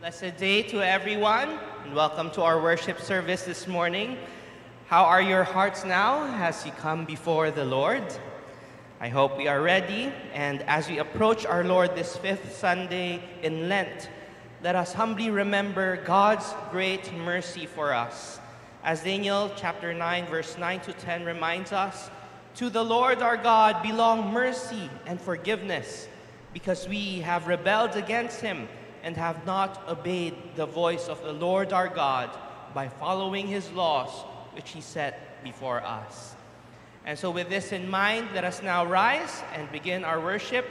Blessed day to everyone, and welcome to our worship service this morning. How are your hearts now as you come before the Lord? I hope we are ready, and as we approach our Lord this fifth Sunday in Lent, let us humbly remember God's great mercy for us. As Daniel chapter 9, verse 9 to 10 reminds us, to the Lord our God belong mercy and forgiveness, because we have rebelled against him and have not obeyed the voice of the Lord our God by following his laws, which he set before us. And so, with this in mind, let us now rise and begin our worship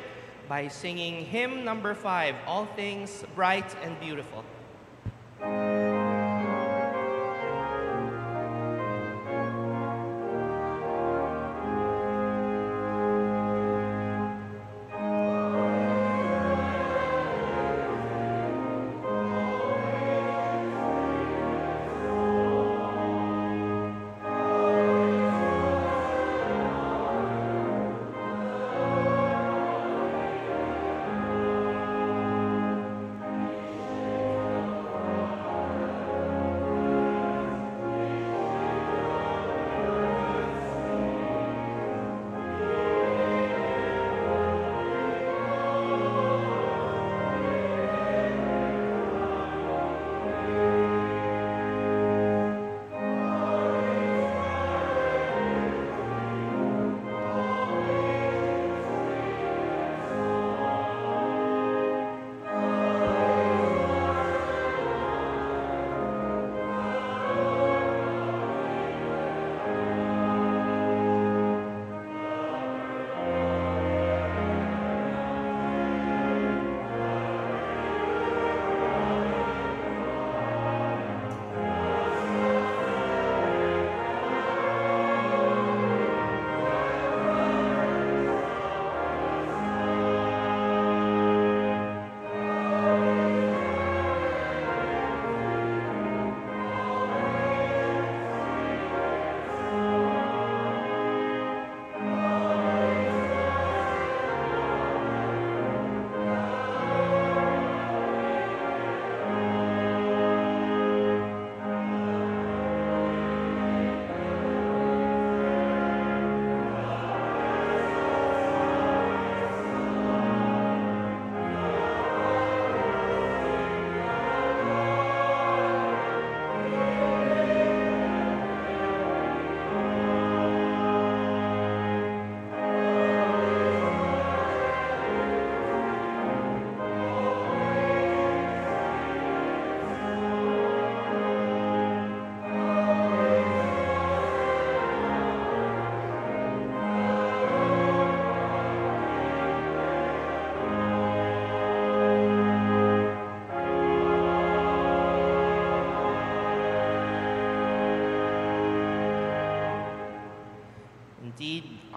by singing hymn number five All Things Bright and Beautiful.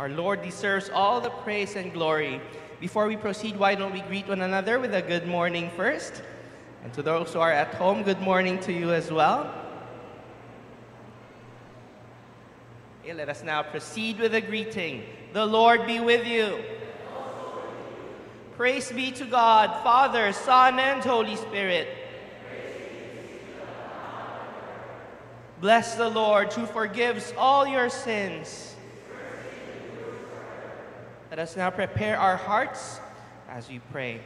Our Lord deserves all the praise and glory. Before we proceed, why don't we greet one another with a good morning first? And to those who are at home, good morning to you as well. Okay, let us now proceed with a greeting. The Lord be with you. Praise be to God, Father, Son, and Holy Spirit. Bless the Lord who forgives all your sins. Let us now prepare our hearts as we pray.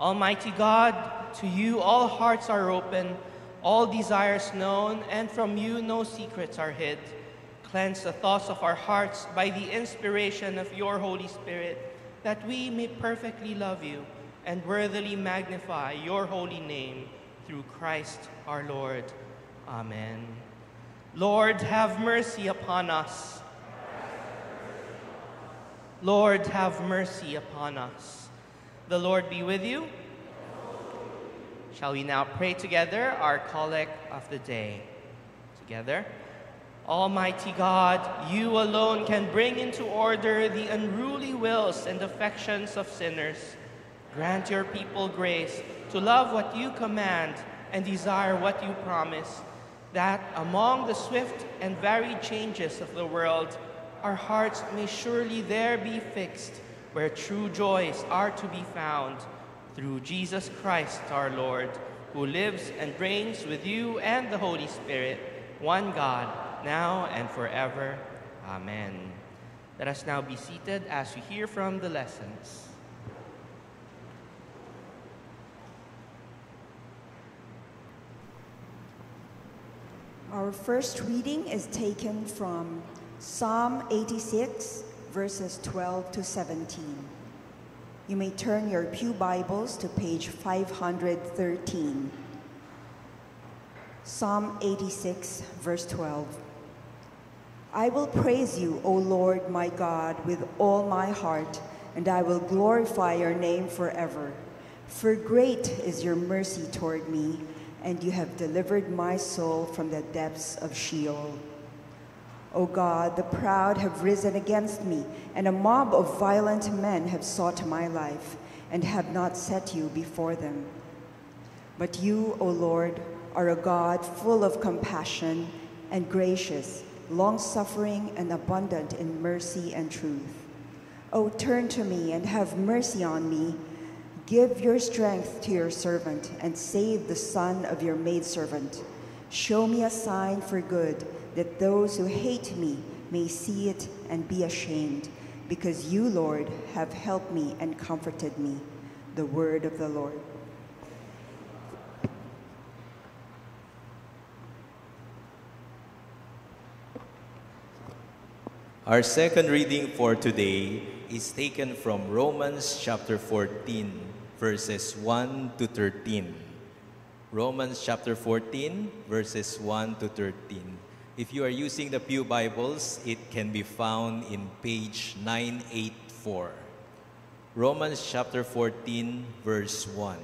Almighty God, to you all hearts are open, all desires known, and from you no secrets are hid. Cleanse the thoughts of our hearts by the inspiration of your Holy Spirit, that we may perfectly love you and worthily magnify your holy name through Christ our Lord. Amen. Lord, have mercy upon us. Lord, have mercy upon us. The Lord be with you. Shall we now pray together our collect of the day? Together. Almighty God, you alone can bring into order the unruly wills and affections of sinners. Grant your people grace to love what you command and desire what you promise, that among the swift and varied changes of the world, our hearts may surely there be fixed where true joys are to be found through Jesus Christ our Lord, who lives and reigns with you and the Holy Spirit, one God, now and forever. Amen. Let us now be seated as we hear from the lessons. Our first reading is taken from Psalm 86, verses 12 to 17. You may turn your Pew Bibles to page 513. Psalm 86, verse 12. I will praise you, O Lord my God, with all my heart, and I will glorify your name forever. For great is your mercy toward me, and you have delivered my soul from the depths of Sheol. O God, the proud have risen against me, and a mob of violent men have sought my life, and have not set you before them. But you, O Lord, are a God full of compassion and gracious, long-suffering and abundant in mercy and truth. O turn to me and have mercy on me. Give your strength to your servant, and save the son of your maidservant. Show me a sign for good, that those who hate me may see it and be ashamed, because you, Lord, have helped me and comforted me. The word of the Lord. Our second reading for today is taken from Romans chapter 14, verses 1 to 13. Romans chapter 14, verses 1 to 13. If you are using the Pew Bibles, it can be found in page 984. Romans chapter 14, verse 1.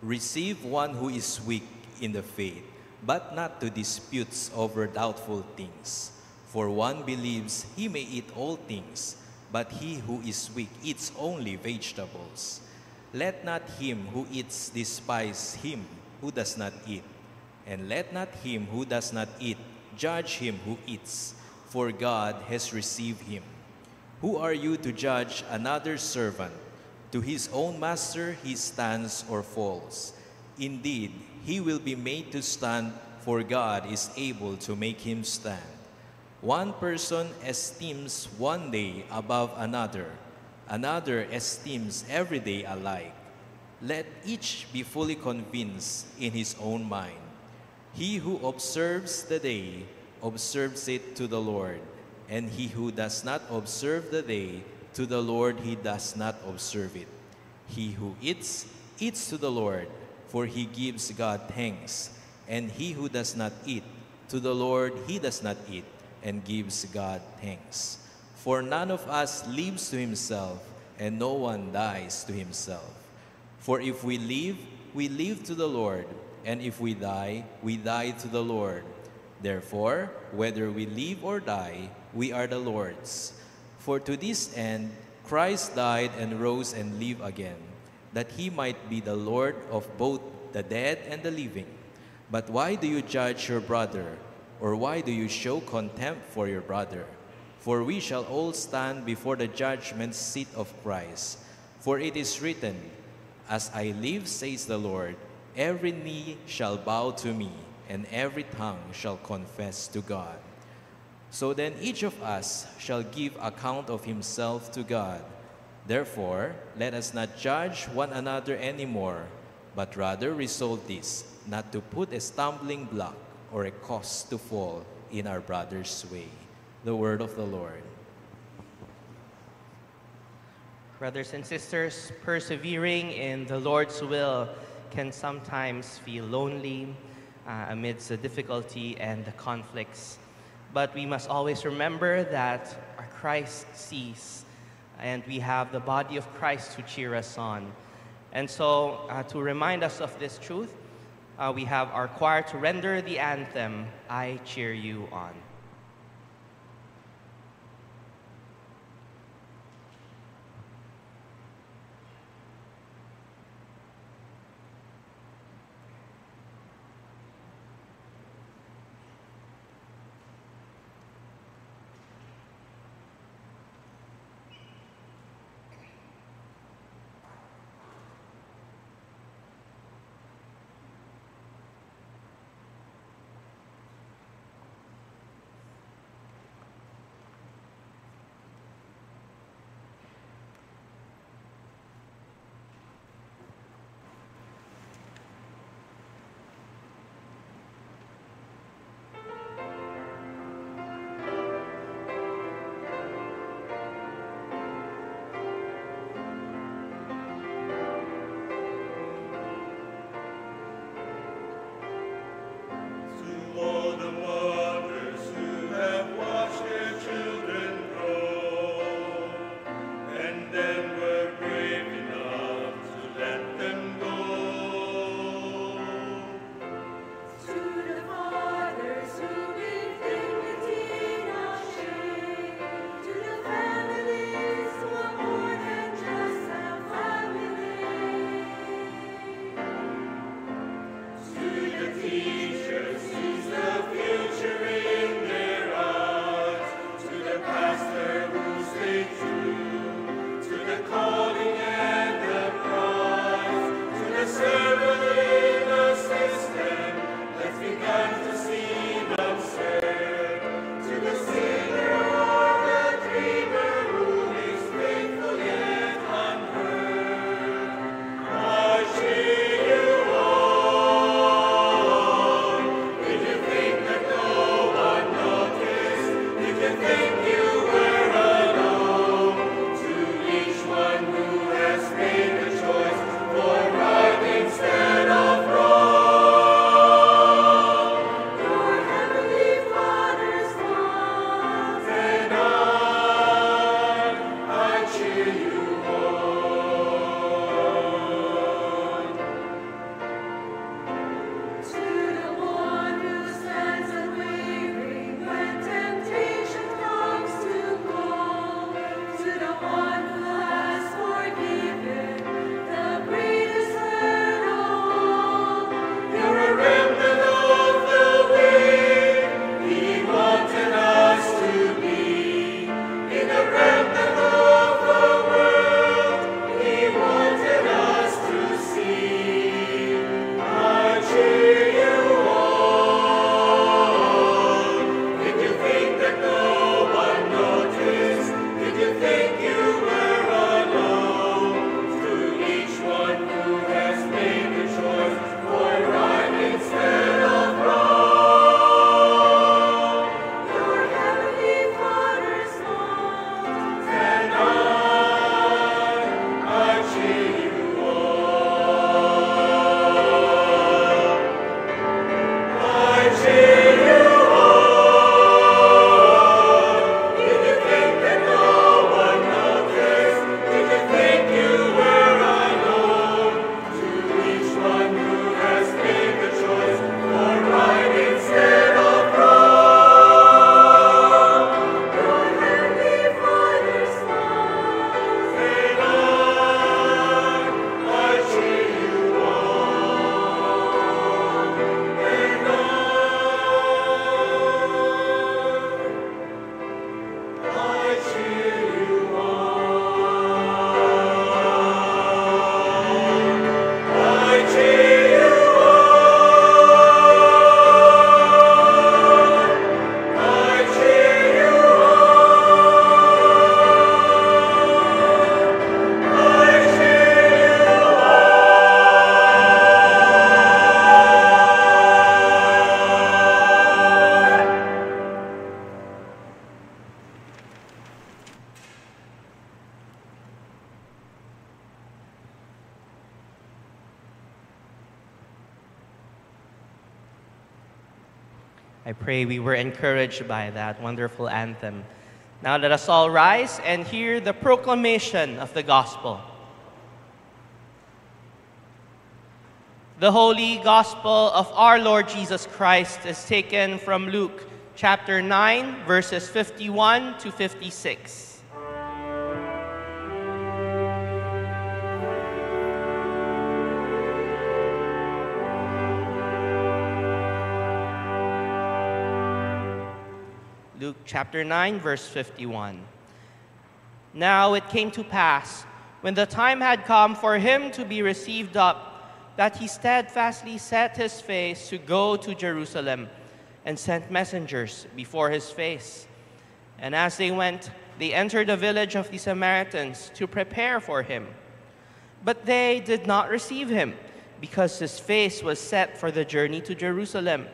Receive one who is weak in the faith, but not to disputes over doubtful things. For one believes he may eat all things, but he who is weak eats only vegetables. Let not him who eats despise him who does not eat, and let not him who does not eat judge him who eats, for God has received him. Who are you to judge another servant? To his own master he stands or falls. Indeed, he will be made to stand, for God is able to make him stand. One person esteems one day above another, another esteems every day alike. Let each be fully convinced in his own mind. He who observes the day observes it to the Lord, and he who does not observe the day to the Lord he does not observe it. He who eats, eats to the Lord, for he gives God thanks, and he who does not eat, to the Lord he does not eat, and gives God thanks. For none of us lives to himself, and no one dies to himself. For if we live, we live to the Lord, and if we die, we die to the Lord. Therefore, whether we live or die, we are the Lord's. For to this end, Christ died and rose and lived again, that he might be the Lord of both the dead and the living. But why do you judge your brother? Or why do you show contempt for your brother? For we shall all stand before the judgment seat of Christ. For it is written, As I live, says the Lord, every knee shall bow to me, and every tongue shall confess to God. So then each of us shall give account of himself to God. Therefore, let us not judge one another anymore, but rather resolve this, not to put a stumbling block or a cause to fall in our brother's way. The word of the Lord. Brothers and sisters, persevering in the Lord's will can sometimes feel lonely uh, amidst the difficulty and the conflicts. But we must always remember that our Christ sees, and we have the body of Christ to cheer us on. And so, uh, to remind us of this truth, uh, we have our choir to render the anthem, I Cheer You On. Pray we were encouraged by that wonderful anthem. Now let us all rise and hear the proclamation of the gospel. The Holy Gospel of our Lord Jesus Christ is taken from Luke chapter 9, verses 51 to 56. Chapter 9, verse 51. Now it came to pass, when the time had come for him to be received up, that he steadfastly set his face to go to Jerusalem and sent messengers before his face. And as they went, they entered the village of the Samaritans to prepare for him. But they did not receive him, because his face was set for the journey to Jerusalem.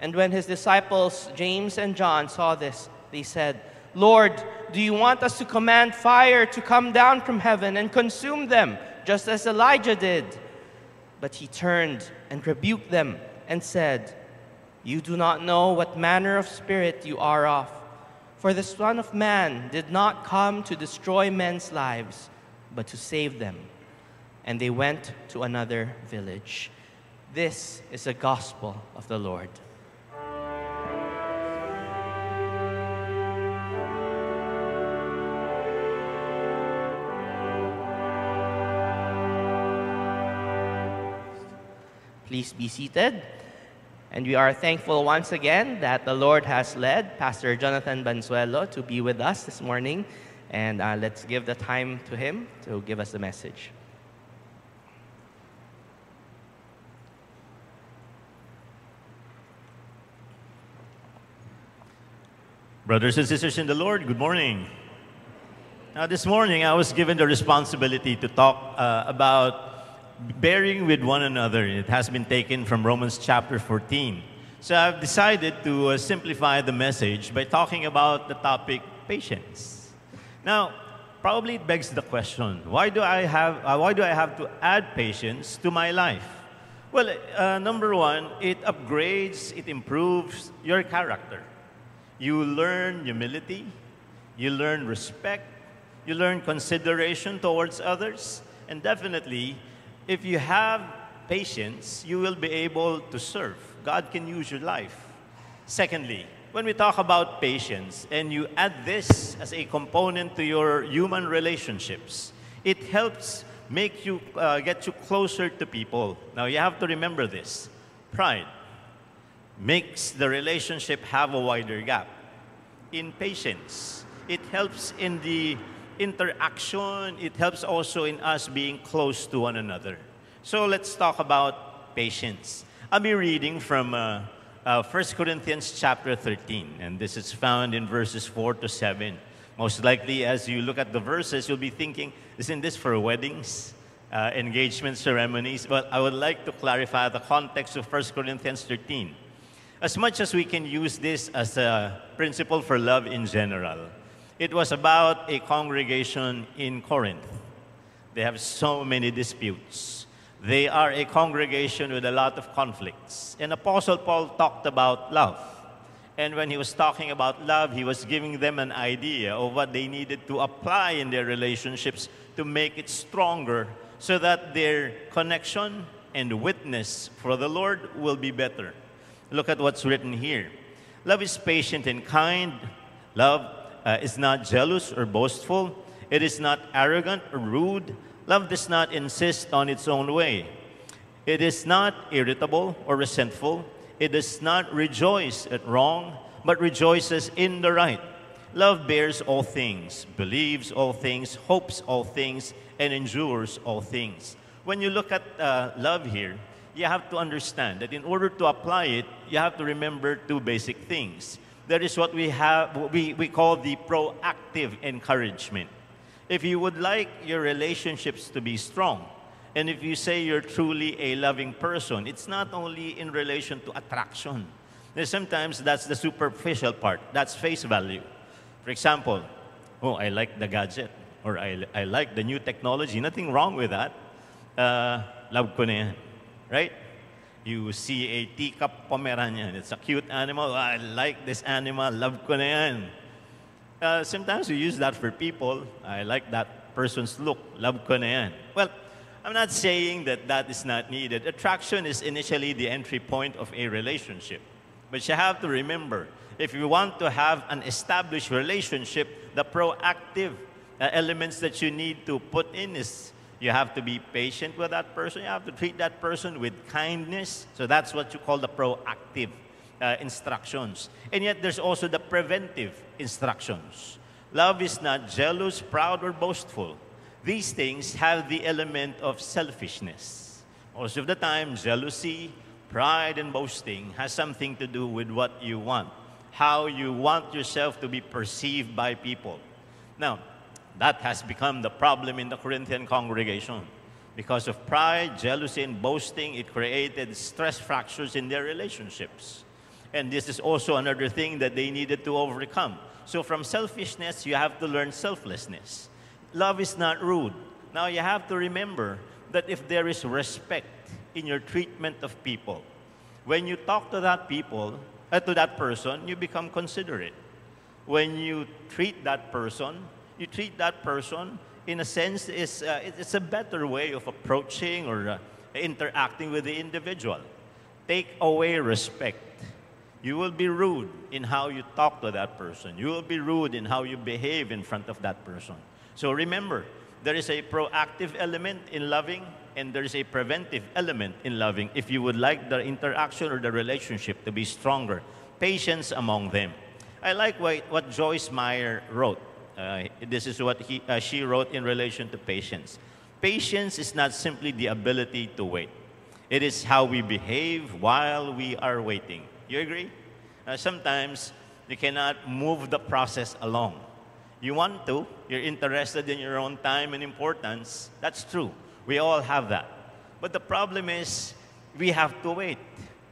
And when his disciples, James and John, saw this, they said, Lord, do you want us to command fire to come down from heaven and consume them, just as Elijah did? But he turned and rebuked them and said, You do not know what manner of spirit you are of. For the Son of Man did not come to destroy men's lives, but to save them. And they went to another village. This is the gospel of the Lord. Please be seated. And we are thankful once again that the Lord has led Pastor Jonathan Banzuelo to be with us this morning. And uh, let's give the time to him to give us the message. Brothers and sisters in the Lord, good morning. Now, this morning I was given the responsibility to talk uh, about bearing with one another. It has been taken from Romans chapter 14. So I've decided to uh, simplify the message by talking about the topic patience. Now, probably it begs the question why do I have, uh, why do I have to add patience to my life? Well, uh, number one, it upgrades, it improves your character. You learn humility, you learn respect, you learn consideration towards others, and definitely, if you have patience, you will be able to serve. God can use your life. Secondly, when we talk about patience and you add this as a component to your human relationships, it helps make you uh, get you closer to people. Now you have to remember this. Pride makes the relationship have a wider gap. In patience, it helps in the interaction, it helps also in us being close to one another. So let's talk about patience. I'll be reading from uh, uh, 1 Corinthians chapter 13, and this is found in verses 4 to 7. Most likely, as you look at the verses, you'll be thinking, isn't this for weddings, uh, engagement ceremonies? But I would like to clarify the context of 1 Corinthians 13. As much as we can use this as a principle for love in general, it was about a congregation in Corinth. They have so many disputes. They are a congregation with a lot of conflicts. And Apostle Paul talked about love. And when he was talking about love, he was giving them an idea of what they needed to apply in their relationships to make it stronger so that their connection and witness for the Lord will be better. Look at what's written here. Love is patient and kind. Love uh, is not jealous or boastful. It is not arrogant or rude. Love does not insist on its own way. It is not irritable or resentful. It does not rejoice at wrong, but rejoices in the right. Love bears all things, believes all things, hopes all things, and endures all things. When you look at uh, love here, you have to understand that in order to apply it, you have to remember two basic things. There is what we have we, we call the proactive encouragement. If you would like your relationships to be strong, and if you say you're truly a loving person, it's not only in relation to attraction. There's sometimes that's the superficial part, that's face value. For example, oh, I like the gadget, or I, I like the new technology. Nothing wrong with that. Uh, love ko na yan. Right? You see a teacup Pomeranian. It's a cute animal. I like this animal. Love ko na yan. Uh, sometimes we use that for people. I like that person's look. Love ko na yan. Well, I'm not saying that that is not needed. Attraction is initially the entry point of a relationship. But you have to remember, if you want to have an established relationship, the proactive uh, elements that you need to put in is you have to be patient with that person. You have to treat that person with kindness. So that's what you call the proactive uh, instructions. And yet there's also the preventive instructions. Love is not jealous, proud, or boastful. These things have the element of selfishness. Most of the time, jealousy, pride, and boasting has something to do with what you want, how you want yourself to be perceived by people. Now, that has become the problem in the Corinthian congregation. Because of pride, jealousy, and boasting, it created stress fractures in their relationships. And this is also another thing that they needed to overcome. So, from selfishness, you have to learn selflessness. Love is not rude. Now, you have to remember that if there is respect in your treatment of people, when you talk to that people, uh, to that person, you become considerate. When you treat that person, you treat that person in a sense is uh, it's a better way of approaching or uh, interacting with the individual. Take away respect. You will be rude in how you talk to that person. You will be rude in how you behave in front of that person. So remember, there is a proactive element in loving and there is a preventive element in loving if you would like the interaction or the relationship to be stronger. Patience among them. I like what, what Joyce Meyer wrote. Uh, this is what he, uh, she wrote in relation to patience. Patience is not simply the ability to wait. It is how we behave while we are waiting. You agree? Uh, sometimes you cannot move the process along. You want to, you're interested in your own time and importance. That's true. We all have that. But the problem is, we have to wait.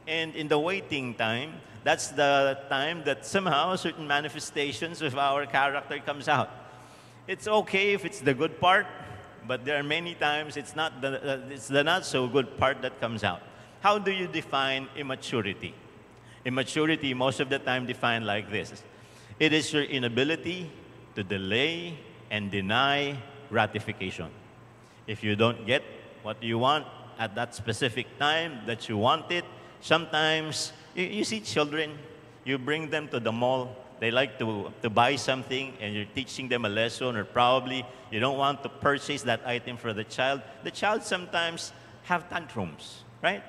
And in the waiting time, that's the time that somehow certain manifestations of our character comes out. It's okay if it's the good part, but there are many times it's not the, uh, it's the not so good part that comes out. How do you define immaturity? Immaturity, most of the time, defined like this it is your inability to delay and deny gratification. If you don't get what you want at that specific time that you want it, sometimes you, you see children, you bring them to the mall, they like to, to buy something and you're teaching them a lesson or probably you don't want to purchase that item for the child. The child sometimes have tantrums, right?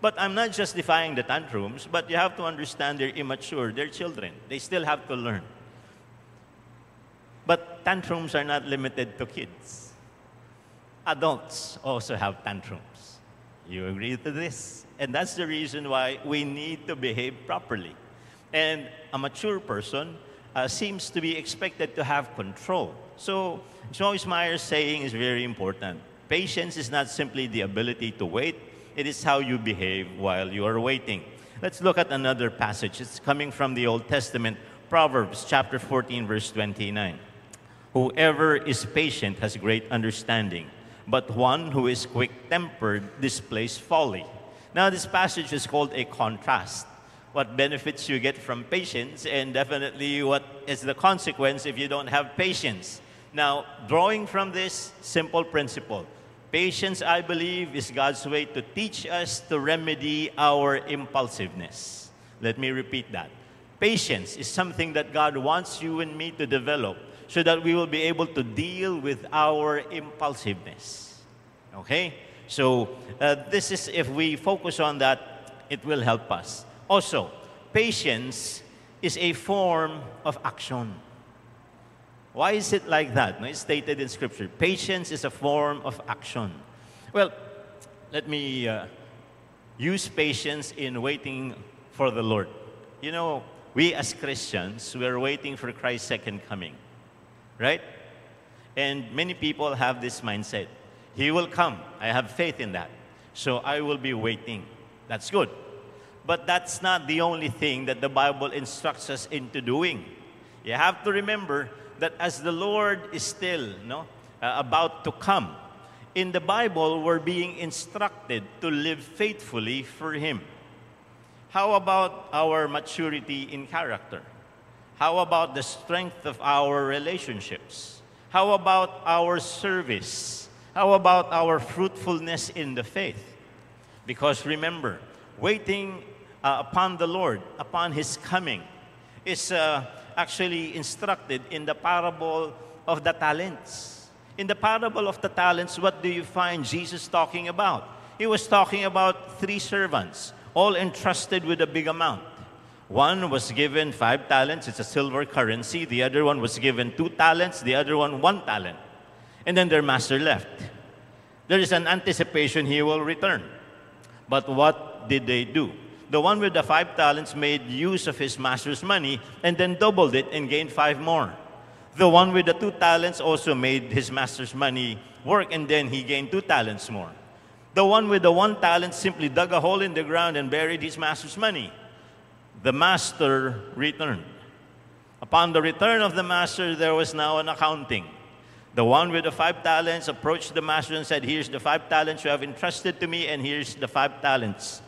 But I'm not justifying the tantrums, but you have to understand they're immature, they're children. They still have to learn. But tantrums are not limited to kids. Adults also have tantrums. You agree to this? And that's the reason why we need to behave properly. And a mature person uh, seems to be expected to have control. So, Joyce Meyer's saying is very important. Patience is not simply the ability to wait, it is how you behave while you are waiting. Let's look at another passage. It's coming from the Old Testament, Proverbs chapter 14, verse 29. Whoever is patient has great understanding, but one who is quick tempered displays folly. Now, this passage is called a contrast. What benefits you get from patience, and definitely what is the consequence if you don't have patience. Now, drawing from this simple principle, patience, I believe, is God's way to teach us to remedy our impulsiveness. Let me repeat that. Patience is something that God wants you and me to develop so that we will be able to deal with our impulsiveness. Okay? So, uh, this is, if we focus on that, it will help us. Also, patience is a form of action. Why is it like that? No, it's stated in Scripture. Patience is a form of action. Well, let me uh, use patience in waiting for the Lord. You know, we as Christians, we are waiting for Christ's second coming, right? And many people have this mindset He will come. I have faith in that. So I will be waiting. That's good. But that's not the only thing that the Bible instructs us into doing. You have to remember that as the Lord is still no, uh, about to come, in the Bible, we're being instructed to live faithfully for Him. How about our maturity in character? How about the strength of our relationships? How about our service? How about our fruitfulness in the faith? Because remember, waiting uh, upon the Lord, upon His coming, is uh, actually instructed in the parable of the talents. In the parable of the talents, what do you find Jesus talking about? He was talking about three servants, all entrusted with a big amount. One was given five talents, it's a silver currency. The other one was given two talents, the other one one talent. And then their master left. There is an anticipation he will return. But what did they do? The one with the five talents made use of his master's money and then doubled it and gained five more. The one with the two talents also made his master's money work and then he gained two talents more. The one with the one talent simply dug a hole in the ground and buried his master's money the master returned. Upon the return of the master, there was now an accounting. The one with the five talents approached the master and said, Here's the five talents you have entrusted to me, and here's the five talents.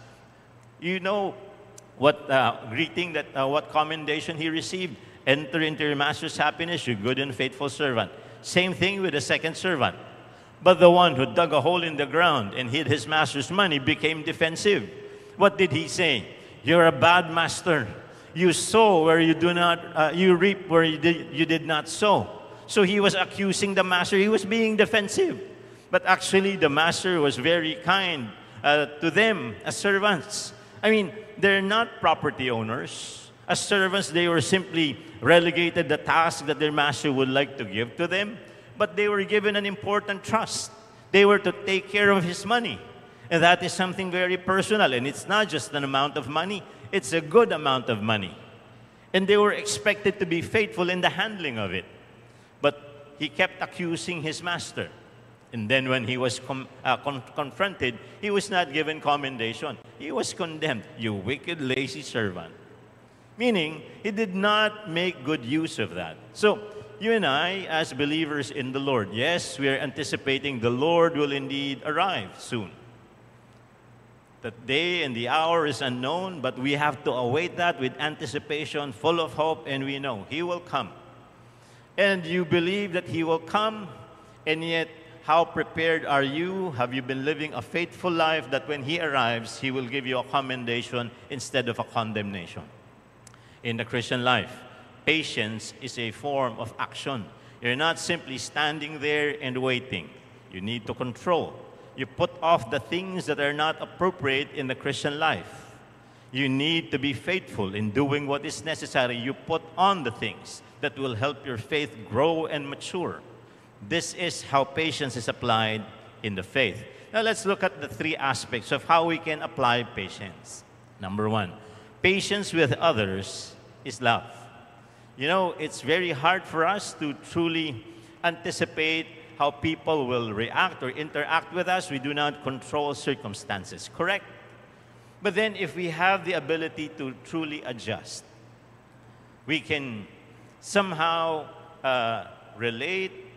You know what uh, greeting, that uh, what commendation he received? Enter into your master's happiness, you good and faithful servant. Same thing with the second servant. But the one who dug a hole in the ground and hid his master's money became defensive. What did he say? You're a bad master. You sow where you do not, uh, you reap where you did, you did not sow. So he was accusing the master. He was being defensive. But actually, the master was very kind uh, to them as servants. I mean, they're not property owners. As servants, they were simply relegated the task that their master would like to give to them. But they were given an important trust. They were to take care of his money. And that is something very personal. And it's not just an amount of money, it's a good amount of money. And they were expected to be faithful in the handling of it. He kept accusing his master. And then when he was com- uh, con- confronted, he was not given commendation. He was condemned. You wicked, lazy servant. Meaning, he did not make good use of that. So, you and I, as believers in the Lord, yes, we are anticipating the Lord will indeed arrive soon. The day and the hour is unknown, but we have to await that with anticipation, full of hope, and we know He will come. And you believe that He will come, and yet, how prepared are you? Have you been living a faithful life that when He arrives, He will give you a commendation instead of a condemnation? In the Christian life, patience is a form of action. You're not simply standing there and waiting. You need to control. You put off the things that are not appropriate in the Christian life. You need to be faithful in doing what is necessary. You put on the things that will help your faith grow and mature. This is how patience is applied in the faith. Now let's look at the three aspects of how we can apply patience. Number one, patience with others is love. You know, it's very hard for us to truly anticipate how people will react or interact with us. We do not control circumstances, correct? But then, if we have the ability to truly adjust, we can somehow uh, relate,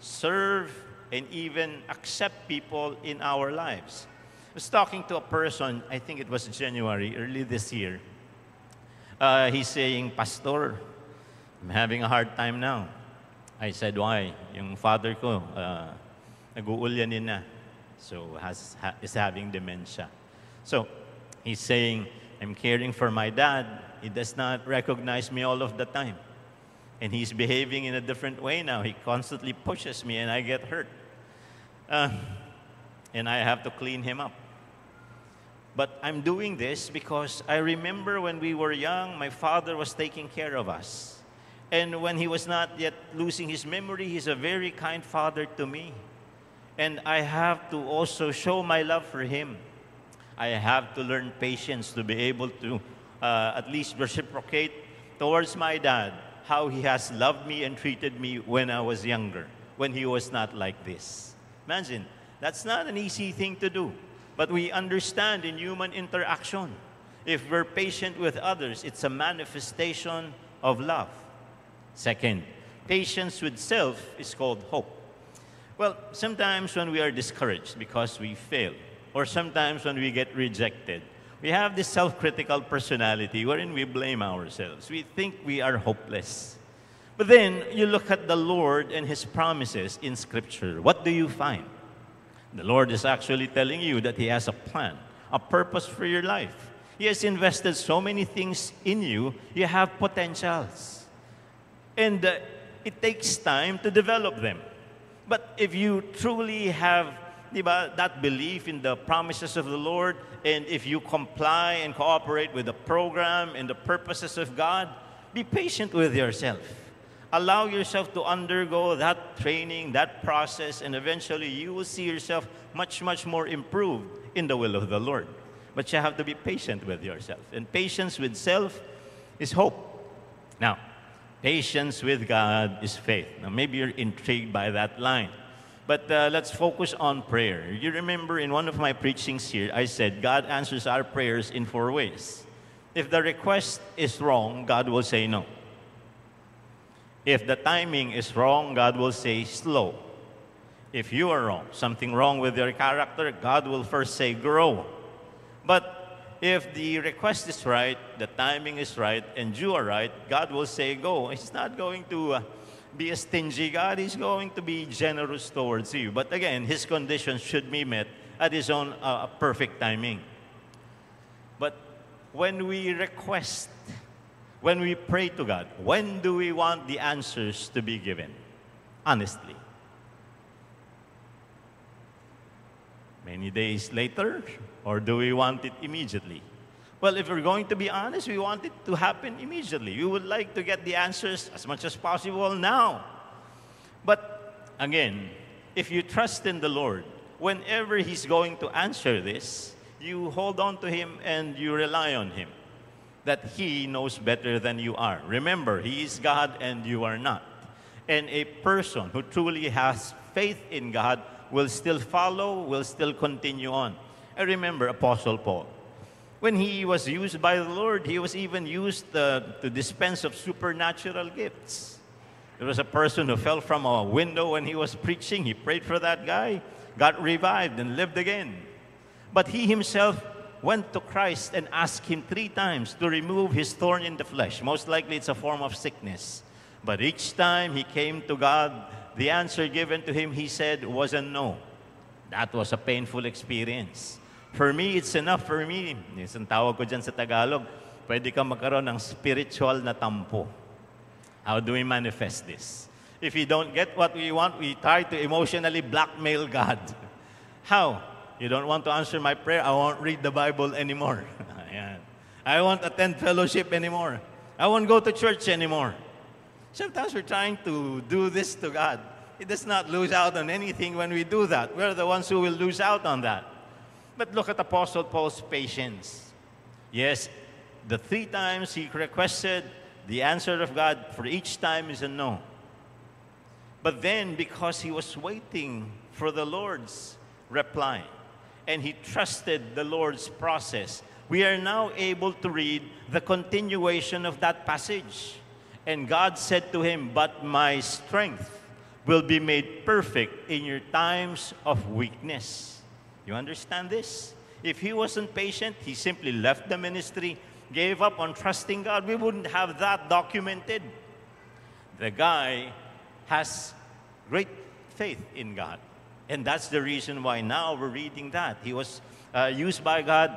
serve, and even accept people in our lives. I was talking to a person, I think it was January, early this year. Uh, he's saying, Pastor, I'm having a hard time now. I said, why? Yung father ko, uh, nag-uulyanin na. So, has, ha, is having dementia. So, he's saying, I'm caring for my dad. He does not recognize me all of the time. And he's behaving in a different way now. He constantly pushes me and I get hurt. Uh, and I have to clean him up. But I'm doing this because I remember when we were young, my father was taking care of us. And when he was not yet losing his memory, he's a very kind father to me. And I have to also show my love for him. I have to learn patience to be able to uh, at least reciprocate towards my dad how he has loved me and treated me when I was younger, when he was not like this. Imagine, that's not an easy thing to do. But we understand in human interaction, if we're patient with others, it's a manifestation of love. Second, patience with self is called hope. Well, sometimes when we are discouraged because we fail, or sometimes when we get rejected, we have this self critical personality wherein we blame ourselves. We think we are hopeless. But then you look at the Lord and His promises in Scripture. What do you find? The Lord is actually telling you that He has a plan, a purpose for your life. He has invested so many things in you, you have potentials. And uh, it takes time to develop them. But if you truly have diba, that belief in the promises of the Lord, and if you comply and cooperate with the program and the purposes of God, be patient with yourself. Allow yourself to undergo that training, that process, and eventually you will see yourself much, much more improved in the will of the Lord. But you have to be patient with yourself. And patience with self is hope. Now, patience with God is faith. Now, maybe you're intrigued by that line. But uh, let's focus on prayer. You remember in one of my preachings here, I said God answers our prayers in four ways. If the request is wrong, God will say no. If the timing is wrong, God will say slow. If you are wrong, something wrong with your character, God will first say grow. But if the request is right, the timing is right, and you are right, God will say go. He's not going to uh, be a stingy God. He's going to be generous towards you. But again, his conditions should be met at his own uh, perfect timing. But when we request, when we pray to God, when do we want the answers to be given? Honestly. Many days later? Or do we want it immediately? Well, if we're going to be honest, we want it to happen immediately. We would like to get the answers as much as possible now. But again, if you trust in the Lord, whenever He's going to answer this, you hold on to Him and you rely on Him. That He knows better than you are. Remember, He is God and you are not. And a person who truly has faith in God will still follow, will still continue on. I remember Apostle Paul when he was used by the Lord, he was even used uh, to dispense of supernatural gifts. There was a person who fell from a window when he was preaching. He prayed for that guy, got revived, and lived again. But he himself went to Christ and asked him three times to remove his thorn in the flesh. Most likely it's a form of sickness. But each time he came to God, the answer given to him, he said, was a no. That was a painful experience. For me, it's enough for me. Isang tawag ko dyan sa Tagalog, pwede kang magkaroon ng spiritual na tampo. How do we manifest this? If we don't get what we want, we try to emotionally blackmail God. How? You don't want to answer my prayer? I won't read the Bible anymore. I won't attend fellowship anymore. I won't go to church anymore. Sometimes we're trying to do this to God. He does not lose out on anything when we do that. We're the ones who will lose out on that. But look at Apostle Paul's patience. Yes, the three times he requested, the answer of God for each time is a no. But then, because he was waiting for the Lord's reply and he trusted the Lord's process, we are now able to read the continuation of that passage. And God said to him, But my strength will be made perfect in your times of weakness. You understand this? If he wasn't patient, he simply left the ministry, gave up on trusting God, we wouldn't have that documented. The guy has great faith in God. And that's the reason why now we're reading that. He was uh, used by God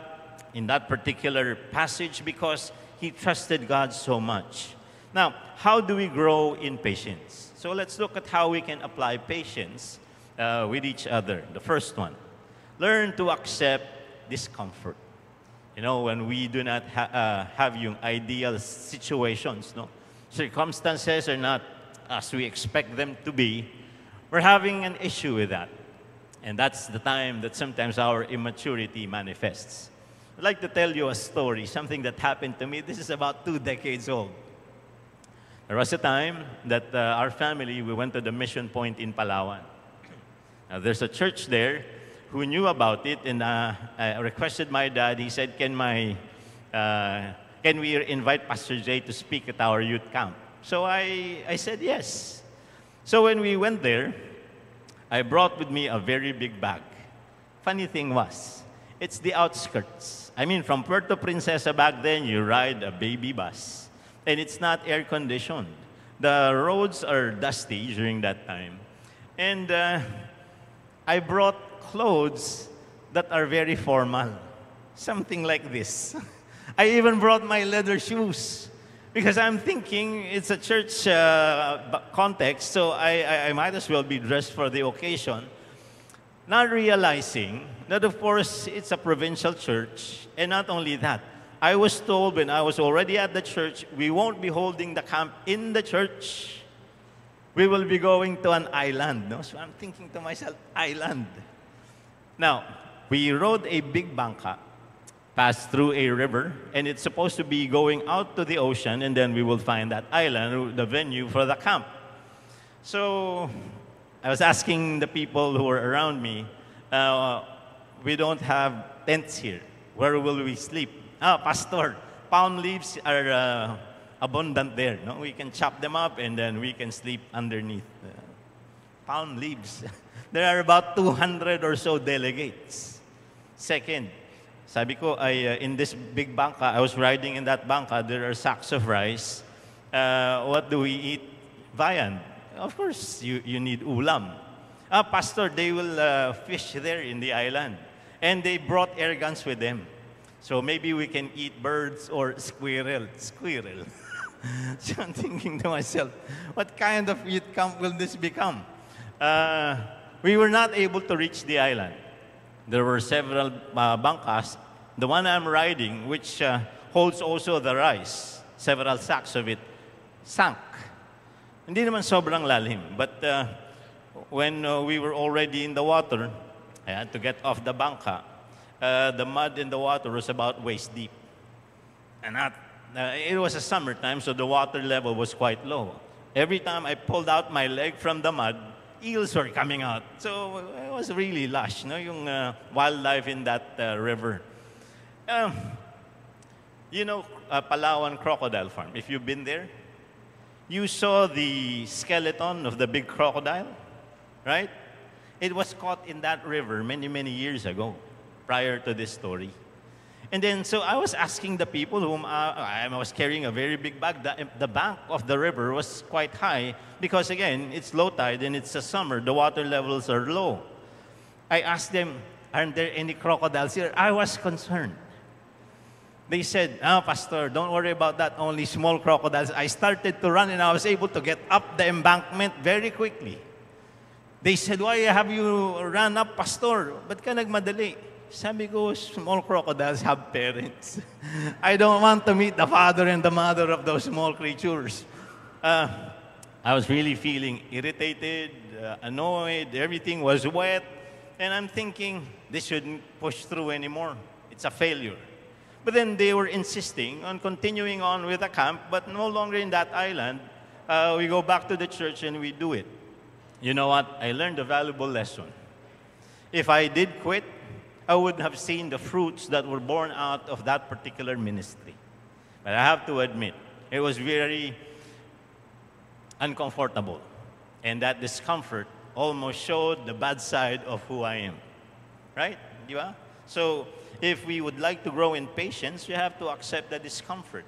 in that particular passage because he trusted God so much. Now, how do we grow in patience? So let's look at how we can apply patience uh, with each other. The first one learn to accept discomfort. You know, when we do not ha uh, have yung ideal situations, no? circumstances are not as we expect them to be, we're having an issue with that. And that's the time that sometimes our immaturity manifests. I'd like to tell you a story, something that happened to me. This is about two decades old. There was a time that uh, our family, we went to the mission point in Palawan. Now, there's a church there who knew about it, and uh, I requested my dad. He said, "Can my, uh, can we invite Pastor Jay to speak at our youth camp?" So I, I said yes. So when we went there, I brought with me a very big bag. Funny thing was, it's the outskirts. I mean, from Puerto Princesa back then, you ride a baby bus, and it's not air conditioned. The roads are dusty during that time. And uh, I brought clothes that are very formal, something like this. I even brought my leather shoes because I'm thinking it's a church uh, context, so I, I, I might as well be dressed for the occasion. Not realizing that, of course, it's a provincial church, and not only that, I was told when I was already at the church, we won't be holding the camp in the church. We will be going to an island. No? So I'm thinking to myself, island. Now, we rode a big bangka, passed through a river, and it's supposed to be going out to the ocean, and then we will find that island, the venue for the camp. So I was asking the people who were around me, uh, we don't have tents here. Where will we sleep? Ah, Pastor, palm leaves are uh, abundant there. No? We can chop them up and then we can sleep underneath. Uh, palm leaves. there are about 200 or so delegates. Second, sabi ko, I, uh, in this big banka, I was riding in that banka, there are sacks of rice. Uh, what do we eat? Viand. Of course, you, you need ulam. Ah, Pastor, they will uh, fish there in the island. And they brought air guns with them. So maybe we can eat birds or squirrel. Squirrel. so I'm thinking to myself, what kind of youth camp will this become? Uh, we were not able to reach the island. There were several uh, bangkas. The one I'm riding, which uh, holds also the rice, several sacks of it, sank. Hindi naman sobrang lalim. But uh, when uh, we were already in the water, I had to get off the bangka. Uh, the mud in the water was about waist deep. And that, uh, it was a summertime, so the water level was quite low. Every time I pulled out my leg from the mud, eels were coming out. So it was really lush, no? yung uh, wildlife in that uh, river. Um, you know, uh, Palawan Crocodile Farm, if you've been there, you saw the skeleton of the big crocodile, right? It was caught in that river many, many years ago, prior to this story. And then, so I was asking the people whom uh, I was carrying a very big bag. The, the bank of the river was quite high because, again, it's low tide and it's a summer. The water levels are low. I asked them, Aren't there any crocodiles here? I was concerned. They said, Ah, Pastor, don't worry about that. Only small crocodiles. I started to run and I was able to get up the embankment very quickly. They said, Why have you run up, Pastor? Ba't ka nagmadali? Sabi ko, small crocodiles have parents. I don't want to meet the father and the mother of those small creatures. Uh, I was really feeling irritated, uh, annoyed, everything was wet, and I'm thinking, this shouldn't push through anymore. It's a failure. But then they were insisting on continuing on with the camp, but no longer in that island. Uh, we go back to the church and we do it. You know what? I learned a valuable lesson. If I did quit, I would have seen the fruits that were born out of that particular ministry. But I have to admit, it was very uncomfortable. And that discomfort almost showed the bad side of who I am. Right? Di ba? So, if we would like to grow in patience, we have to accept the discomfort.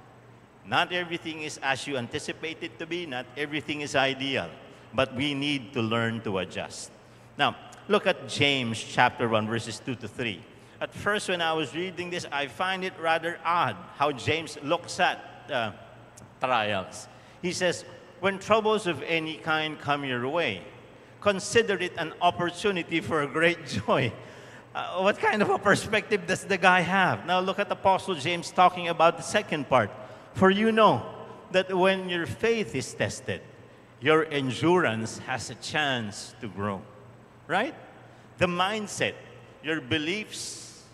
Not everything is as you anticipate it to be, not everything is ideal, but we need to learn to adjust. Now, look at James chapter 1, verses 2 to 3. At first, when I was reading this, I find it rather odd how James looks at uh, trials. He says, When troubles of any kind come your way, consider it an opportunity for a great joy. Uh, what kind of a perspective does the guy have? Now look at Apostle James talking about the second part. For you know that when your faith is tested, your endurance has a chance to grow. Right? The mindset, your beliefs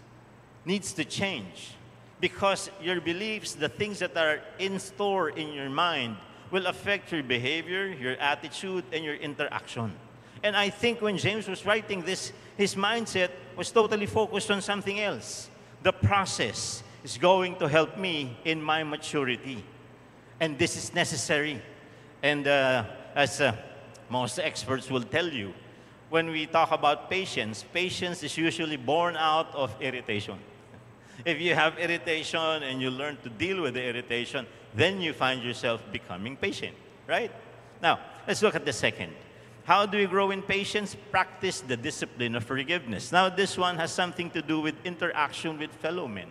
needs to change because your beliefs, the things that are in store in your mind, will affect your behavior, your attitude, and your interaction. And I think when James was writing this, his mindset was totally focused on something else. The process is going to help me in my maturity. And this is necessary. And uh, as uh, most experts will tell you, when we talk about patience, patience is usually born out of irritation. If you have irritation and you learn to deal with the irritation, then you find yourself becoming patient, right? Now, let's look at the second. How do we grow in patience? Practice the discipline of forgiveness. Now, this one has something to do with interaction with fellow men.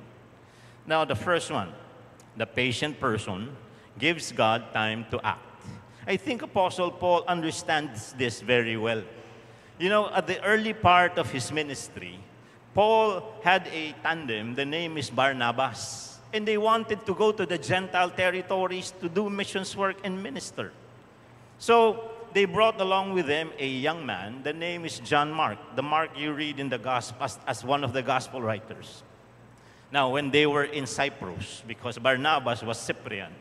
Now, the first one, the patient person gives God time to act. I think Apostle Paul understands this very well. You know, at the early part of his ministry, Paul had a tandem, the name is Barnabas. And they wanted to go to the Gentile territories to do missions work and minister. So they brought along with them a young man. The name is John Mark, the Mark you read in the gospel as, as one of the gospel writers. Now, when they were in Cyprus, because Barnabas was Cyprian,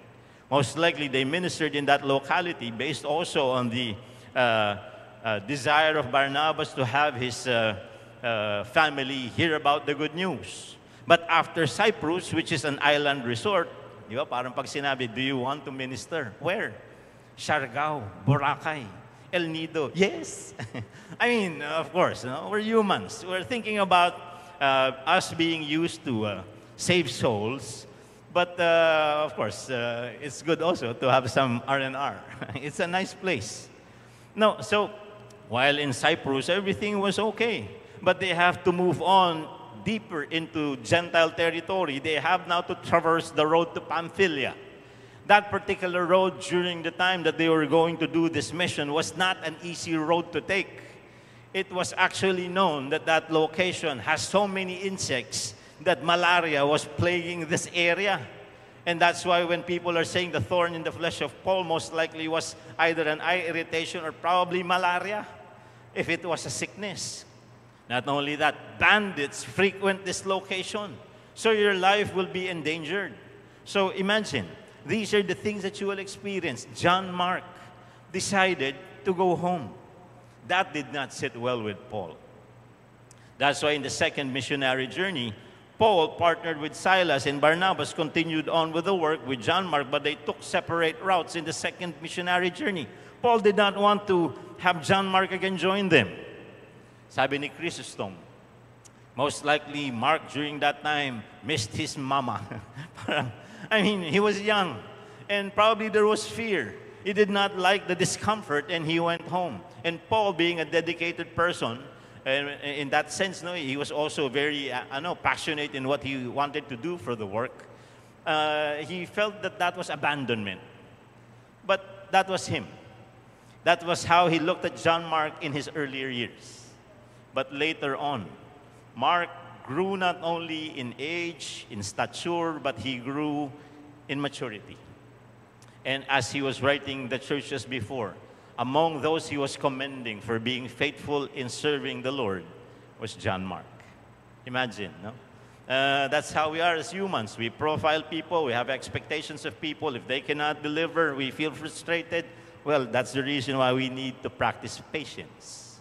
most likely they ministered in that locality based also on the uh, uh, desire of Barnabas to have his uh, uh family hear about the good news. But after Cyprus, which is an island resort, di ba, parang pag sinabi, do you want to minister? Where? Siargao, Boracay, El Nido. Yes. I mean, of course, no? we're humans. We're thinking about uh, us being used to uh, save souls. But uh, of course, uh, it's good also to have some R&R. it's a nice place. No, so while in Cyprus, everything was okay. But they have to move on deeper into Gentile territory. They have now to traverse the road to Pamphylia that particular road during the time that they were going to do this mission was not an easy road to take. It was actually known that that location has so many insects that malaria was plaguing this area. And that's why when people are saying the thorn in the flesh of Paul most likely was either an eye irritation or probably malaria, if it was a sickness. Not only that, bandits frequent this location. So your life will be endangered. So imagine, these are the things that you will experience. John Mark decided to go home. That did not sit well with Paul. That's why in the second missionary journey, Paul partnered with Silas and Barnabas continued on with the work with John Mark, but they took separate routes in the second missionary journey. Paul did not want to have John Mark again join them. Sabi ni Chrysostom, most likely Mark during that time missed his mama. I mean, he was young, and probably there was fear. He did not like the discomfort, and he went home. And Paul, being a dedicated person, and in that sense, no, he was also very, uh, I know, passionate in what he wanted to do for the work. Uh, he felt that that was abandonment. But that was him. That was how he looked at John Mark in his earlier years. But later on, Mark grew not only in age, in stature, but he grew in maturity. And as he was writing the churches before, among those he was commending for being faithful in serving the Lord was John Mark. Imagine, no? Uh, that's how we are as humans. We profile people, we have expectations of people. If they cannot deliver, we feel frustrated. Well, that's the reason why we need to practice patience.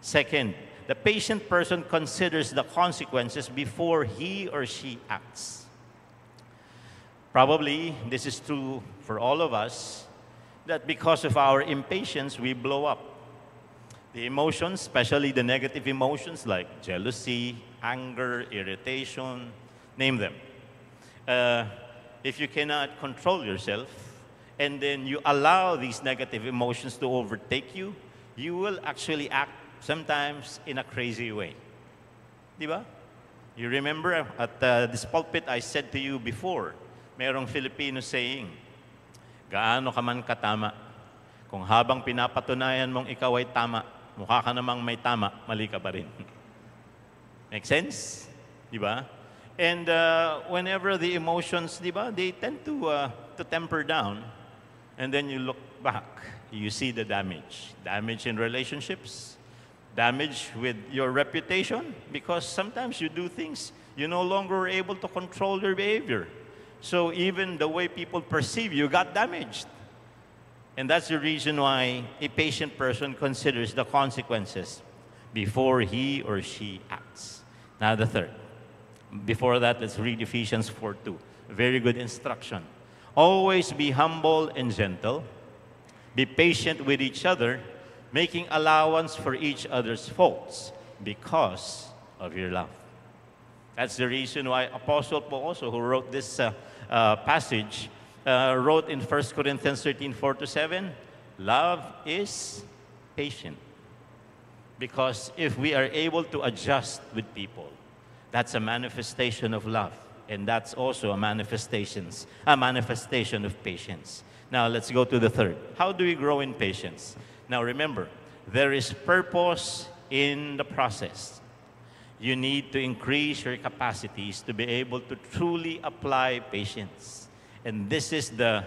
Second, the patient person considers the consequences before he or she acts. Probably this is true for all of us that because of our impatience, we blow up. The emotions, especially the negative emotions like jealousy, anger, irritation, name them. Uh, if you cannot control yourself and then you allow these negative emotions to overtake you, you will actually act sometimes in a crazy way. Di ba? You remember at uh, this pulpit I said to you before, merong Filipino saying, gaano ka man katama, kung habang pinapatunayan mong ikaw ay tama, mukha ka namang may tama, mali ka pa rin. Make sense? Di ba? And uh, whenever the emotions, di ba, they tend to, uh, to temper down, And then you look back, you see the damage. Damage in relationships, damage with your reputation, because sometimes you do things you're no longer able to control your behavior. So even the way people perceive you got damaged. And that's the reason why a patient person considers the consequences before he or she acts. Now, the third. Before that, let's read Ephesians 4.2. Very good instruction. Always be humble and gentle. Be patient with each other, making allowance for each other's faults because of your love. That's the reason why Apostle Paul also, who wrote this uh, uh, passage, uh, wrote in 1 Corinthians 13, 4 to 7, love is patient. Because if we are able to adjust with people, that's a manifestation of love. And that's also a manifestations, a manifestation of patience. Now let's go to the third. How do we grow in patience? Now remember, there is purpose in the process. You need to increase your capacities to be able to truly apply patience. And this is the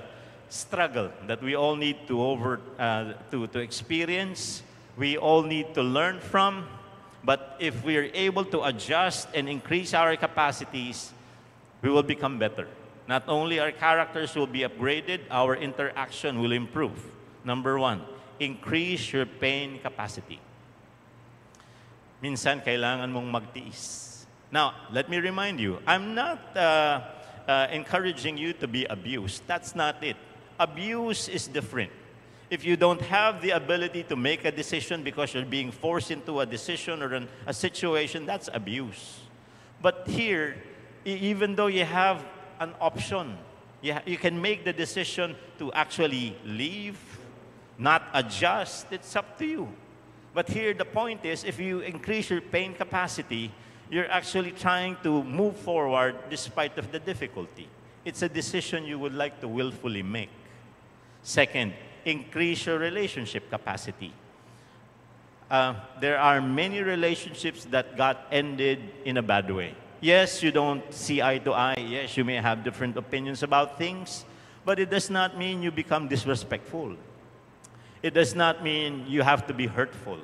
struggle that we all need to over uh, to, to experience we all need to learn from but if we are able to adjust and increase our capacities we will become better not only our characters will be upgraded our interaction will improve number one increase your pain capacity minsan kailangan mong magtiis now let me remind you i'm not uh, uh, encouraging you to be abused. That's not it. Abuse is different. If you don't have the ability to make a decision because you're being forced into a decision or an, a situation, that's abuse. But here, even though you have an option, you, you can make the decision to actually leave, not adjust, it's up to you. But here, the point is if you increase your pain capacity, you're actually trying to move forward despite of the difficulty. It's a decision you would like to willfully make. Second, increase your relationship capacity. Uh, there are many relationships that got ended in a bad way. Yes, you don't see eye to eye. Yes, you may have different opinions about things, but it does not mean you become disrespectful. It does not mean you have to be hurtful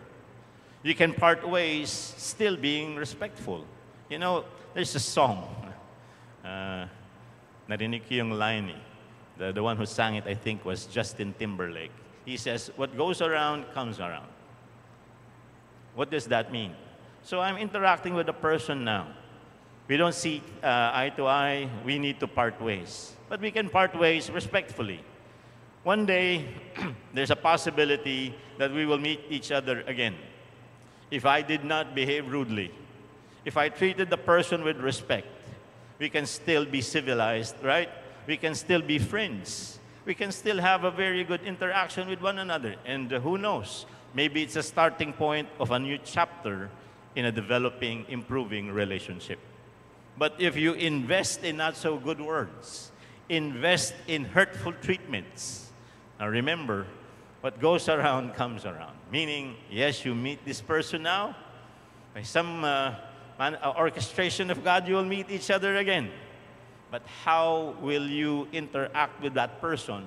you can part ways still being respectful. You know, there's a song. Uh, narinig yung line eh. The, the one who sang it, I think, was Justin Timberlake. He says, what goes around comes around. What does that mean? So I'm interacting with a person now. We don't see uh, eye to eye. We need to part ways. But we can part ways respectfully. One day, there's a possibility that we will meet each other again if I did not behave rudely, if I treated the person with respect, we can still be civilized, right? We can still be friends. We can still have a very good interaction with one another. And who knows? Maybe it's a starting point of a new chapter in a developing, improving relationship. But if you invest in not so good words, invest in hurtful treatments, now remember, what goes around comes around. Meaning, yes, you meet this person now. By some uh, uh, orchestration of God, you will meet each other again. But how will you interact with that person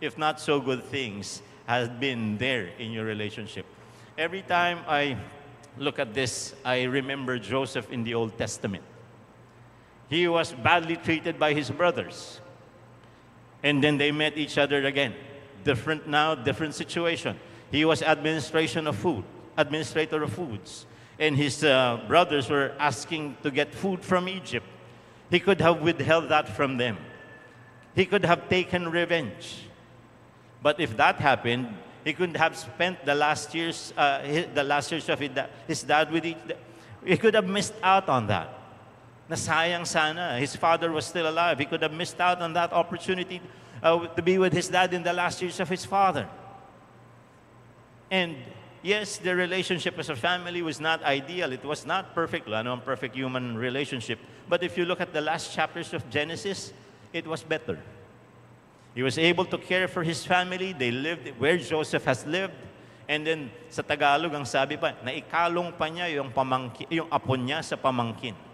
if not so good things has been there in your relationship? Every time I look at this, I remember Joseph in the Old Testament. He was badly treated by his brothers. And then they met each other again different now, different situation. He was administration of food, administrator of foods, and his uh, brothers were asking to get food from Egypt. He could have withheld that from them. He could have taken revenge. But if that happened, he could have spent the last years, uh, his, the last years of his dad with each. He could have missed out on that. Nasayang sana. His father was still alive. He could have missed out on that opportunity uh, to be with his dad in the last years of his father. And yes, the relationship as a family was not ideal. It was not perfect. Wala naman perfect human relationship. But if you look at the last chapters of Genesis, it was better. He was able to care for his family. They lived where Joseph has lived. And then sa Tagalog, ang sabi pa, naikalong pa niya yung, pamangkin, yung apo niya sa pamangkin.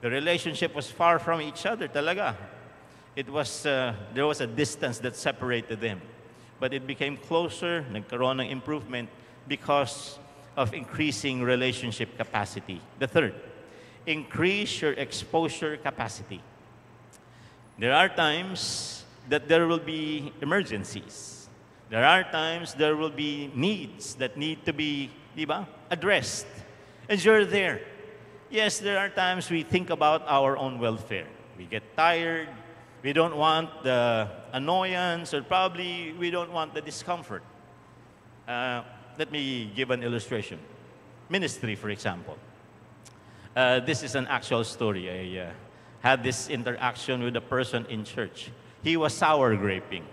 The relationship was far from each other talaga. It was, uh, there was a distance that separated them. But it became closer, nagkaroon ng improvement because of increasing relationship capacity. The third, increase your exposure capacity. There are times that there will be emergencies. There are times there will be needs that need to be, di addressed. And you're there. Yes, there are times we think about our own welfare. We get tired. We don't want the annoyance, or probably we don't want the discomfort. Uh, let me give an illustration. Ministry, for example. Uh, this is an actual story. I uh, had this interaction with a person in church. He was sour graping.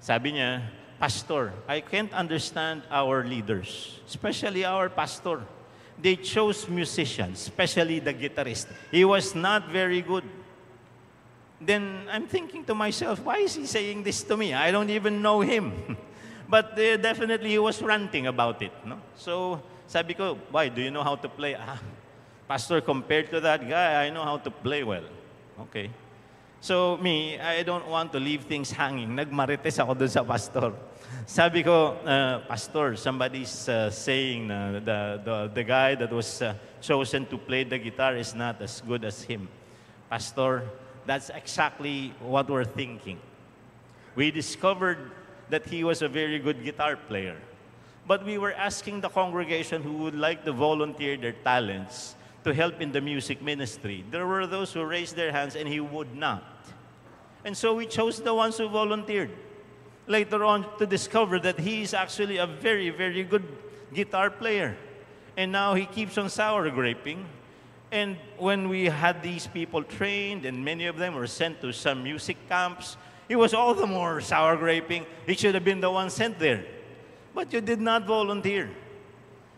Sabi niya, Pastor, I can't understand our leaders, especially our pastor. They chose musicians, especially the guitarist. He was not very good. Then I'm thinking to myself, why is he saying this to me? I don't even know him. but uh, definitely he was ranting about it. No? So sabi ko, why? Do you know how to play? Ah, Pastor, compared to that guy, I know how to play well. Okay. So me, I don't want to leave things hanging. Nagmarites ako dun sa pastor. Sabi ko, uh, Pastor, somebody's uh, saying na the, the, the guy that was uh, chosen to play the guitar is not as good as him. Pastor, that's exactly what we're thinking. We discovered that he was a very good guitar player. But we were asking the congregation who would like to volunteer their talents to help in the music ministry. There were those who raised their hands and he would not. And so we chose the ones who volunteered. Later on to discover that he is actually a very, very good guitar player. And now he keeps on sour graping. And when we had these people trained, and many of them were sent to some music camps, it was all the more sour graping. He should have been the one sent there. But you did not volunteer.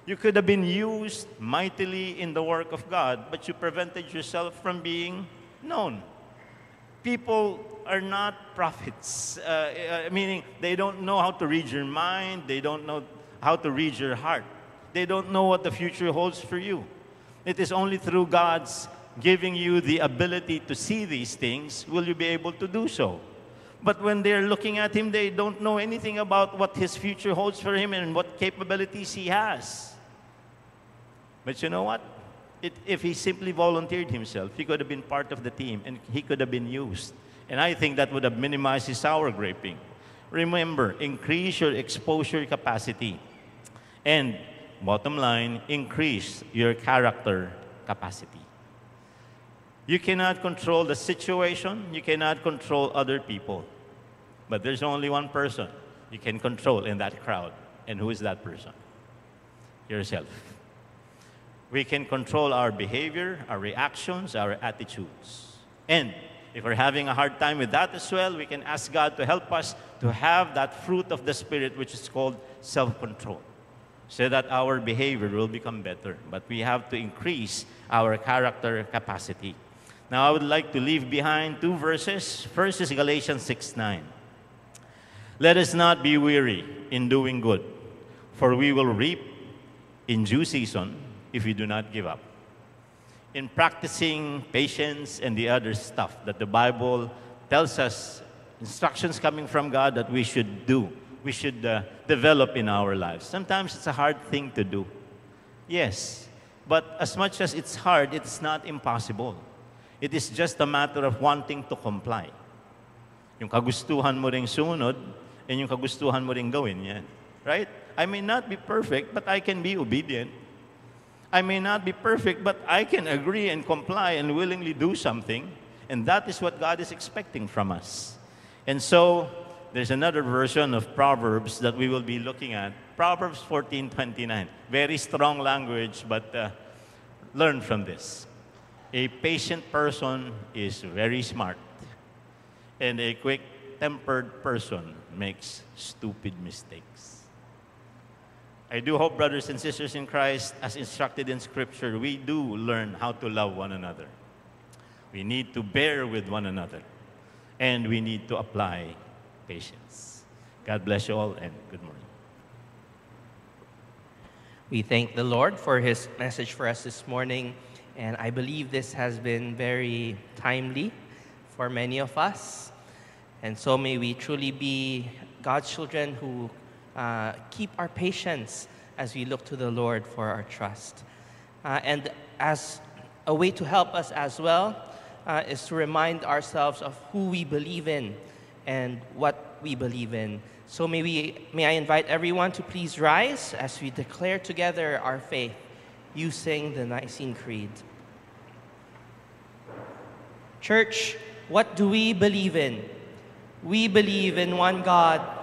You could have been used mightily in the work of God, but you prevented yourself from being known. People are not prophets, uh, uh, meaning they don't know how to read your mind, they don't know how to read your heart, they don't know what the future holds for you. It is only through God's giving you the ability to see these things will you be able to do so. But when they're looking at him, they don't know anything about what his future holds for him and what capabilities he has. But you know what? It, if he simply volunteered himself, he could have been part of the team and he could have been used. And I think that would have minimized sour graping. Remember, increase your exposure capacity. And bottom line, increase your character capacity. You cannot control the situation, you cannot control other people. But there's only one person you can control in that crowd. And who is that person? Yourself. We can control our behavior, our reactions, our attitudes. And if we're having a hard time with that as well, we can ask God to help us to have that fruit of the Spirit, which is called self control, so that our behavior will become better. But we have to increase our character capacity. Now, I would like to leave behind two verses. First is Galatians 6 9. Let us not be weary in doing good, for we will reap in due season if we do not give up. In practicing patience and the other stuff that the Bible tells us, instructions coming from God that we should do, we should uh, develop in our lives. Sometimes it's a hard thing to do. Yes, but as much as it's hard, it's not impossible. It is just a matter of wanting to comply. Yung kagustuhan mo ring sumunod, and yung kagustuhan mo ring gawin yan. Right? I may not be perfect, but I can be obedient. I may not be perfect, but I can agree and comply and willingly do something. And that is what God is expecting from us. And so, there's another version of Proverbs that we will be looking at. Proverbs 14:29. Very strong language, but uh, learn from this. A patient person is very smart, and a quick tempered person makes stupid mistakes. I do hope, brothers and sisters in Christ, as instructed in Scripture, we do learn how to love one another. We need to bear with one another, and we need to apply patience. God bless you all, and good morning. We thank the Lord for his message for us this morning, and I believe this has been very timely for many of us. And so may we truly be God's children who uh, keep our patience as we look to the Lord for our trust. Uh, and as a way to help us as well uh, is to remind ourselves of who we believe in and what we believe in. So may, we, may I invite everyone to please rise as we declare together our faith using the Nicene Creed. Church, what do we believe in? We believe in one God,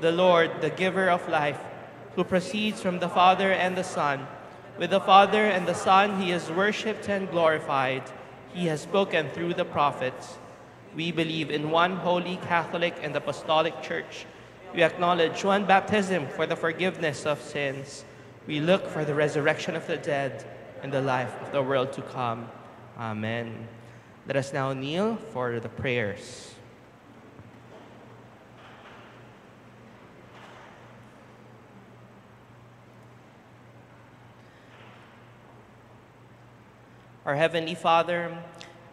the Lord, the giver of life, who proceeds from the Father and the Son. With the Father and the Son, he is worshipped and glorified. He has spoken through the prophets. We believe in one holy Catholic and Apostolic Church. We acknowledge one baptism for the forgiveness of sins. We look for the resurrection of the dead and the life of the world to come. Amen. Let us now kneel for the prayers. Our Heavenly Father,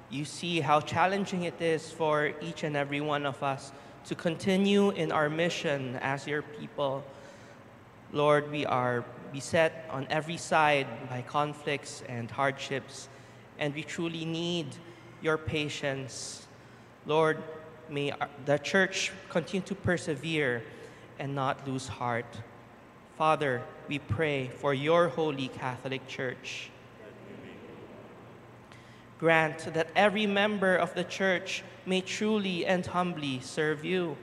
you see how challenging it is for each and every one of us to continue in our mission as your people. Lord, we are beset on every side by conflicts and hardships, and we truly need your patience. Lord, may the church continue to persevere and not lose heart. Father, we pray for your holy Catholic Church. Grant that every member of the church may truly and humbly serve you.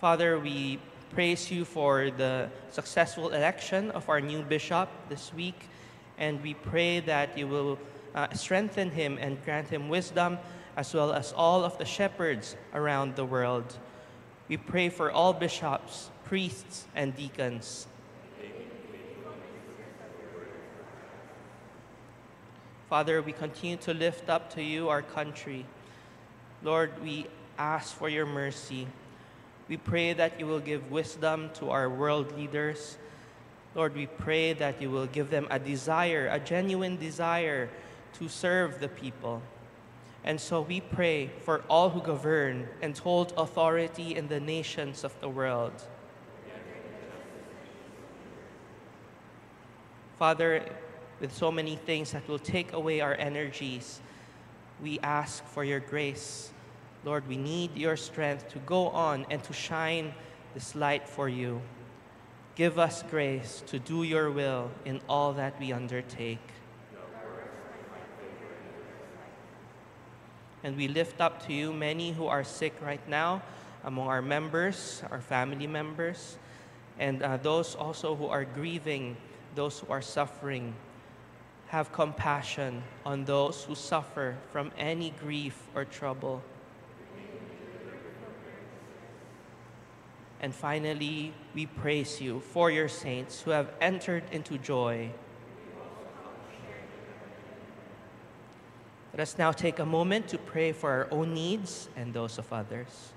Father, we praise you for the successful election of our new bishop this week and we pray that you will uh, strengthen him and grant him wisdom as well as all of the shepherds around the world. We pray for all bishops, priests, and deacons. Father, we continue to lift up to you our country. Lord, we ask for your mercy. We pray that you will give wisdom to our world leaders Lord, we pray that you will give them a desire, a genuine desire to serve the people. And so we pray for all who govern and hold authority in the nations of the world. Father, with so many things that will take away our energies, we ask for your grace. Lord, we need your strength to go on and to shine this light for you. Give us grace to do your will in all that we undertake. And we lift up to you many who are sick right now among our members, our family members, and uh, those also who are grieving, those who are suffering. Have compassion on those who suffer from any grief or trouble. And finally, we praise you for your saints who have entered into joy. Let us now take a moment to pray for our own needs and those of others.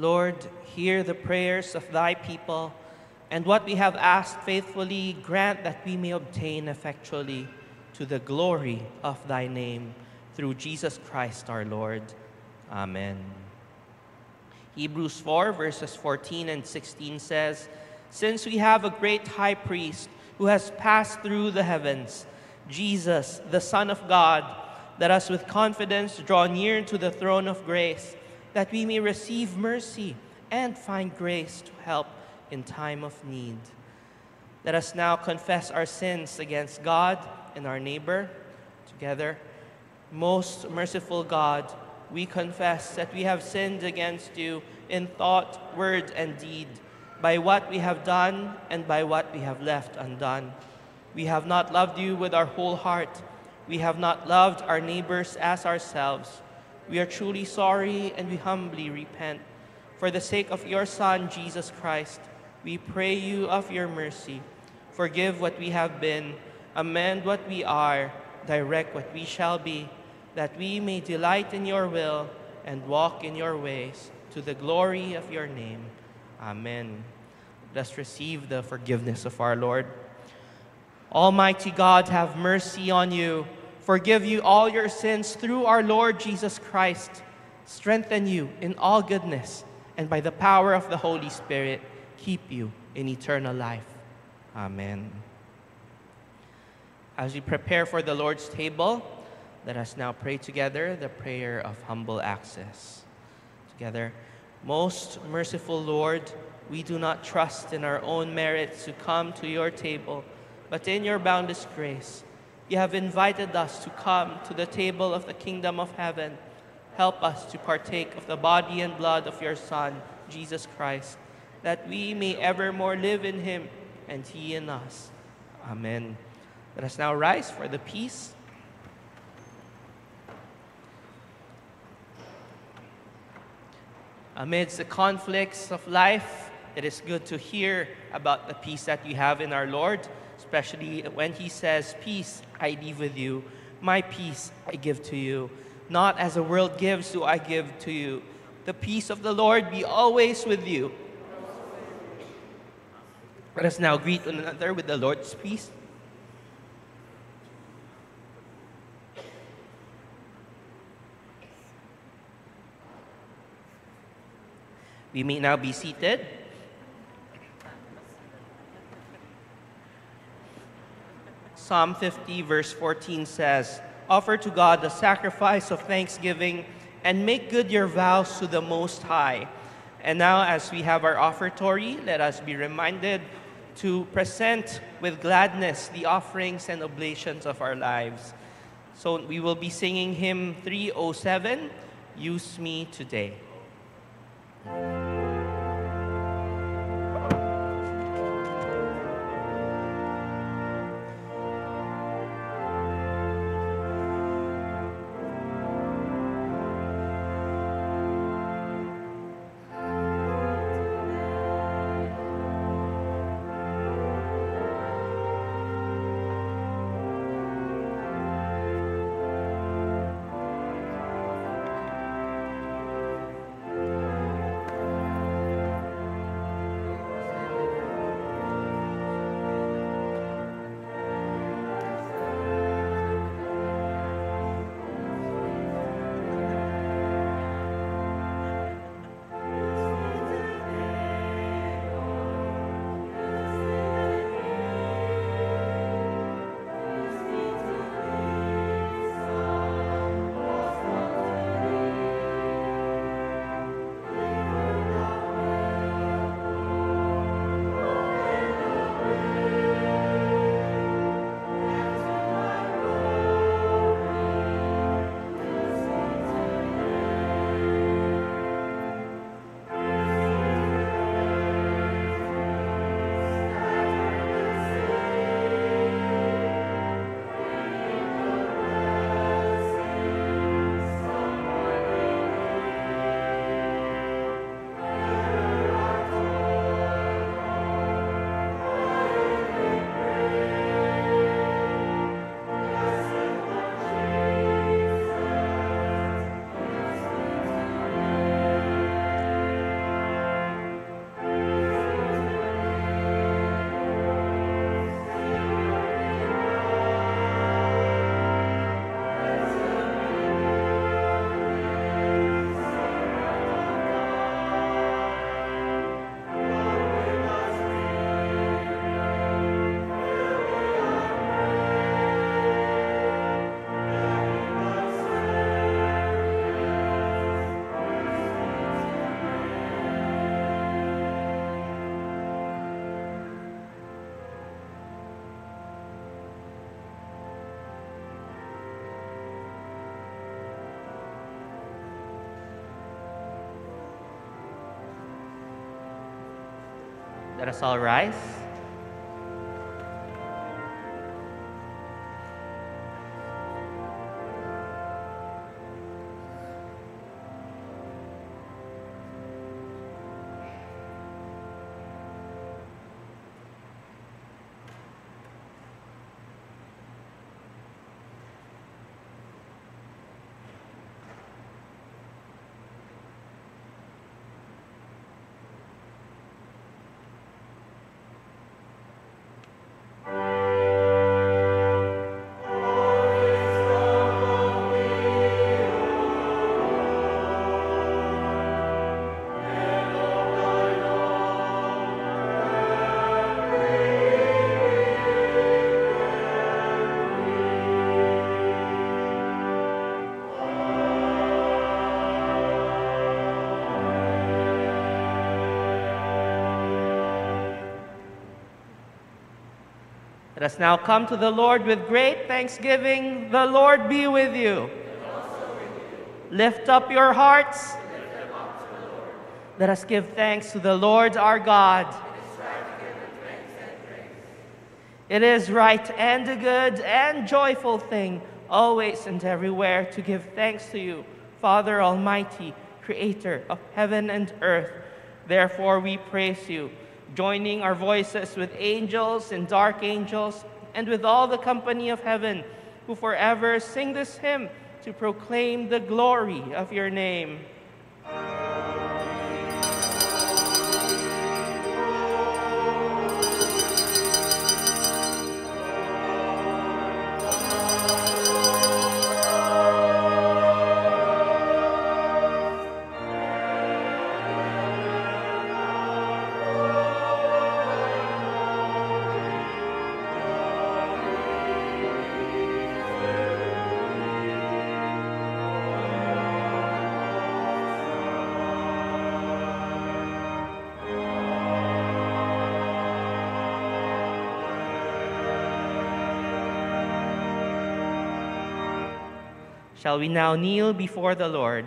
Lord, hear the prayers of thy people, and what we have asked faithfully, grant that we may obtain effectually to the glory of thy name, through Jesus Christ our Lord. Amen. Hebrews 4, verses 14 and 16 says, Since we have a great high priest who has passed through the heavens, Jesus, the Son of God, let us with confidence draw near to the throne of grace, that we may receive mercy and find grace to help in time of need. Let us now confess our sins against God and our neighbor together. Most merciful God, we confess that we have sinned against you in thought, word, and deed, by what we have done and by what we have left undone. We have not loved you with our whole heart. We have not loved our neighbors as ourselves. We are truly sorry and we humbly repent. For the sake of your Son, Jesus Christ, we pray you of your mercy. Forgive what we have been, amend what we are, direct what we shall be, that we may delight in your will and walk in your ways to the glory of your name. Amen. Let's receive the forgiveness of our Lord. Almighty God, have mercy on you, forgive you all your sins through our Lord Jesus Christ, strengthen you in all goodness, and by the power of the Holy Spirit, keep you in eternal life. Amen. As we prepare for the Lord's table, let us now pray together the prayer of humble access. Together, most merciful Lord, we do not trust in our own merits to come to your table but in your boundless grace, you have invited us to come to the table of the kingdom of heaven. Help us to partake of the body and blood of your Son, Jesus Christ, that we may evermore live in him and he in us. Amen. Let us now rise for the peace. Amidst the conflicts of life, it is good to hear about the peace that we have in our Lord especially when he says, Peace I leave with you, my peace I give to you. Not as the world gives, do I give to you. The peace of the Lord be always with you. Let us now greet one another with the Lord's peace. We may now be seated. Psalm 50, verse 14 says, Offer to God the sacrifice of thanksgiving and make good your vows to the Most High. And now, as we have our offertory, let us be reminded to present with gladness the offerings and oblations of our lives. So we will be singing hymn 307, Use Me Today. Let us all rise. Us now come to the Lord with great thanksgiving. The Lord be with you. Lift up your hearts. Let us give thanks to the Lord our God. It is right and a good and joyful thing, always and everywhere, to give thanks to you, Father Almighty, Creator of heaven and earth. Therefore, we praise you joining our voices with angels and archangels and with all the company of heaven who forever sing this hymn to proclaim the glory of your name. Shall we now kneel before the Lord?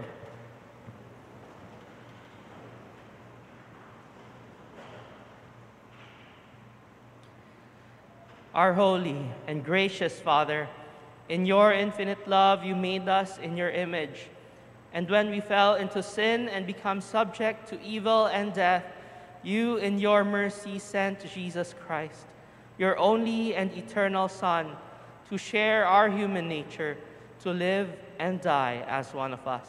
Our holy and gracious Father, in your infinite love, you made us in your image. And when we fell into sin and become subject to evil and death, you, in your mercy, sent Jesus Christ, your only and eternal Son, to share our human nature to live and die as one of us.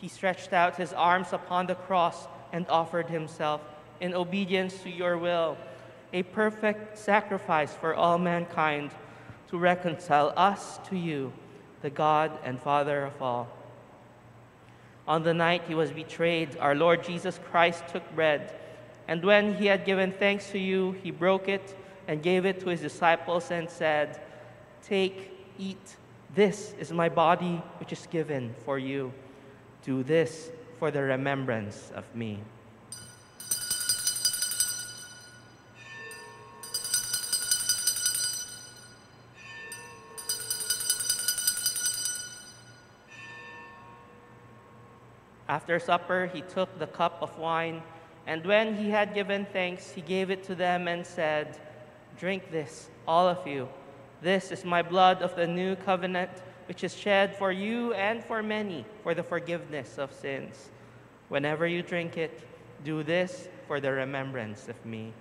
He stretched out his arms upon the cross and offered himself in obedience to your will, a perfect sacrifice for all mankind to reconcile us to you, the God and Father of all. On the night he was betrayed, our Lord Jesus Christ took bread, and when he had given thanks to you, he broke it and gave it to his disciples and said, Take, eat. This is my body, which is given for you. Do this for the remembrance of me. After supper, he took the cup of wine, and when he had given thanks, he gave it to them and said, Drink this, all of you. This is my blood of the new covenant, which is shed for you and for many for the forgiveness of sins. Whenever you drink it, do this for the remembrance of me.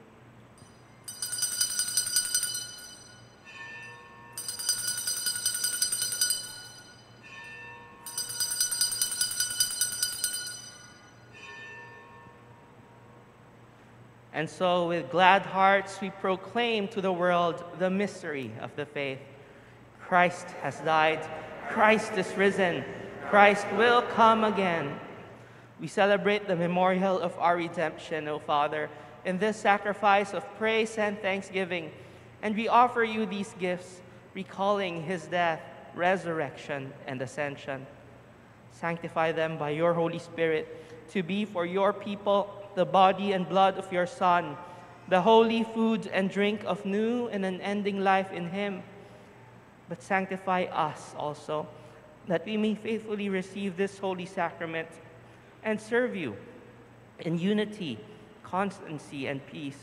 And so, with glad hearts, we proclaim to the world the mystery of the faith. Christ has died, Christ is risen, Christ will come again. We celebrate the memorial of our redemption, O Father, in this sacrifice of praise and thanksgiving. And we offer you these gifts, recalling his death, resurrection, and ascension. Sanctify them by your Holy Spirit to be for your people the body and blood of your Son, the holy food and drink of new and unending life in him. But sanctify us also, that we may faithfully receive this holy sacrament and serve you in unity, constancy, and peace.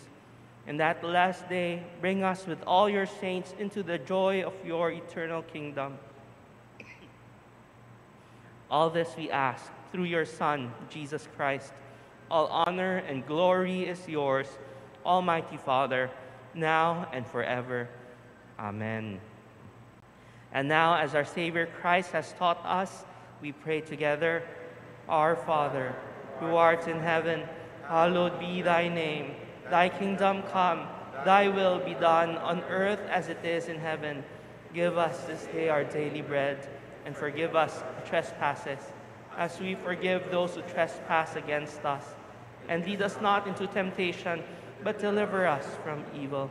And that last day, bring us with all your saints into the joy of your eternal kingdom. All this we ask through your Son, Jesus Christ. All honor and glory is yours, Almighty Father, now and forever. Amen. And now, as our Savior Christ has taught us, we pray together Our Father, who art in heaven, hallowed be thy name. Thy kingdom come, thy will be done on earth as it is in heaven. Give us this day our daily bread, and forgive us trespasses, as we forgive those who trespass against us. And lead us not into temptation, but deliver us from evil.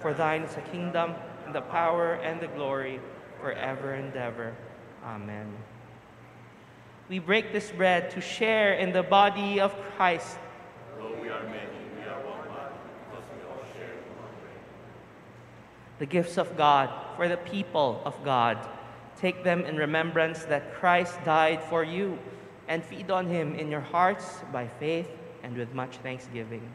For thine is the kingdom, and the power, and the glory, forever and ever. Amen. We break this bread to share in the body of Christ. Though we are many, we are one body, because we all share in one bread. The gifts of God for the people of God. Take them in remembrance that Christ died for you, and feed on him in your hearts by faith and with much thanksgiving.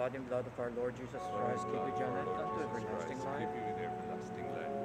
Body and blood of our Lord Jesus Christ, keep you Janet unto everlasting life.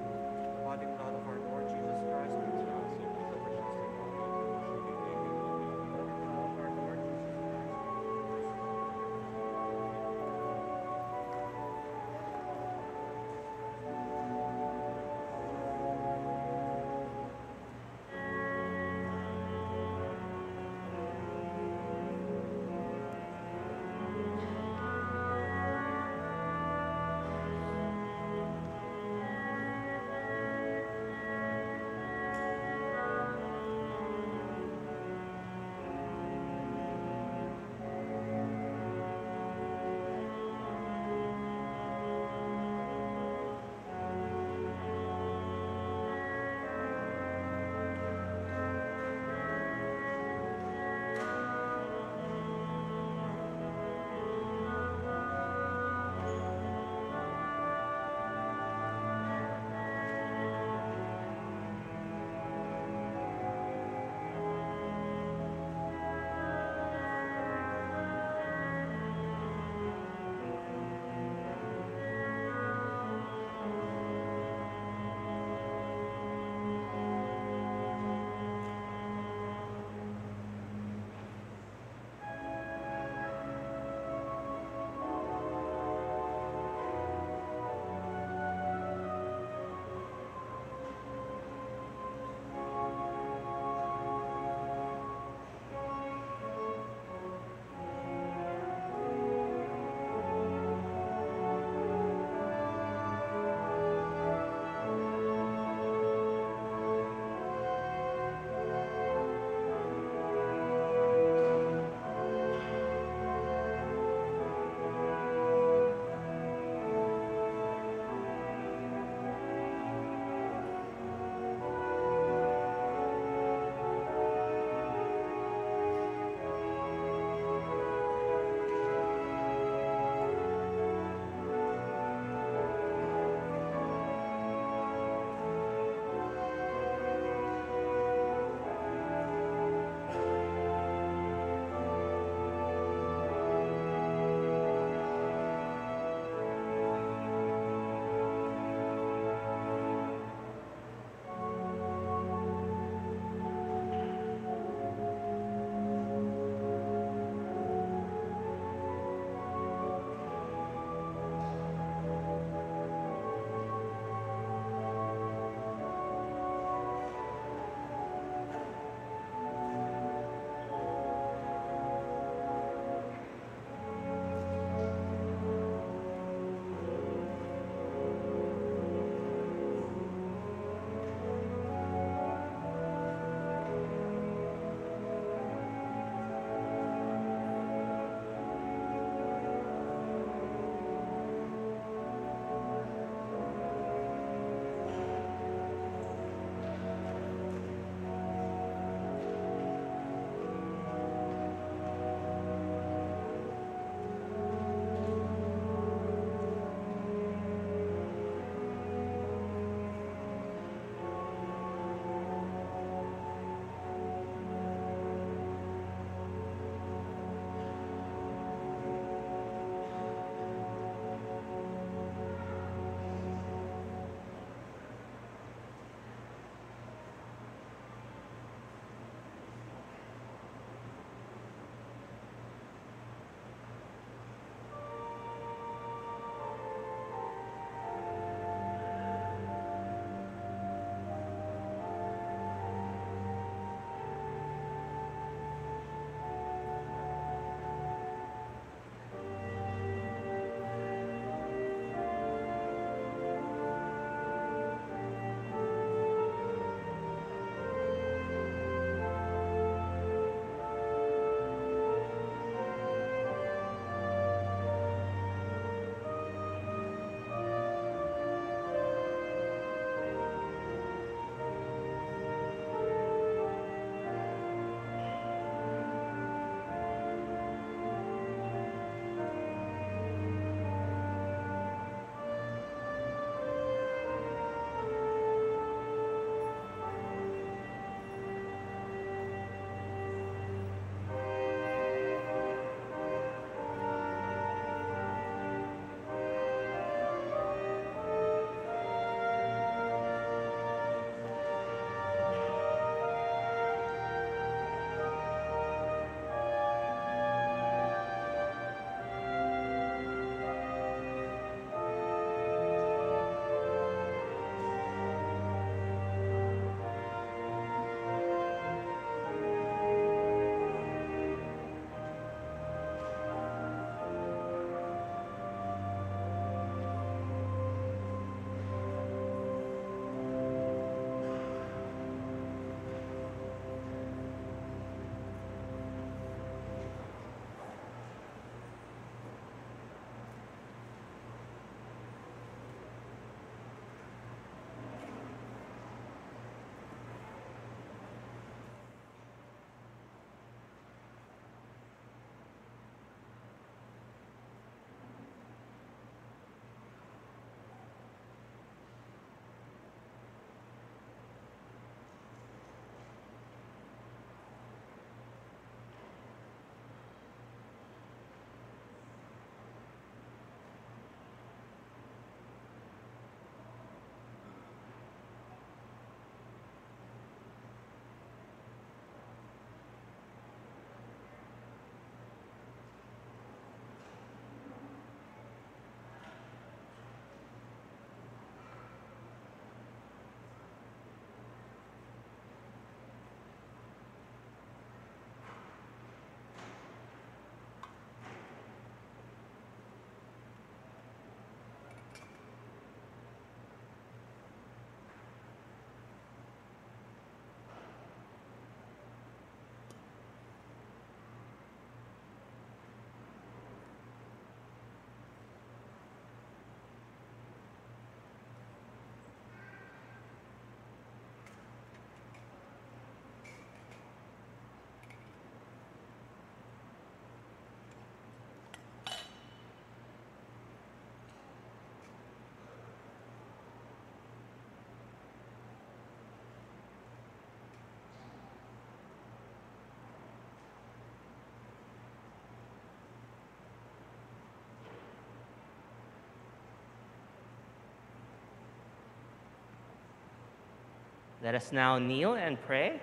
Let us now kneel and pray.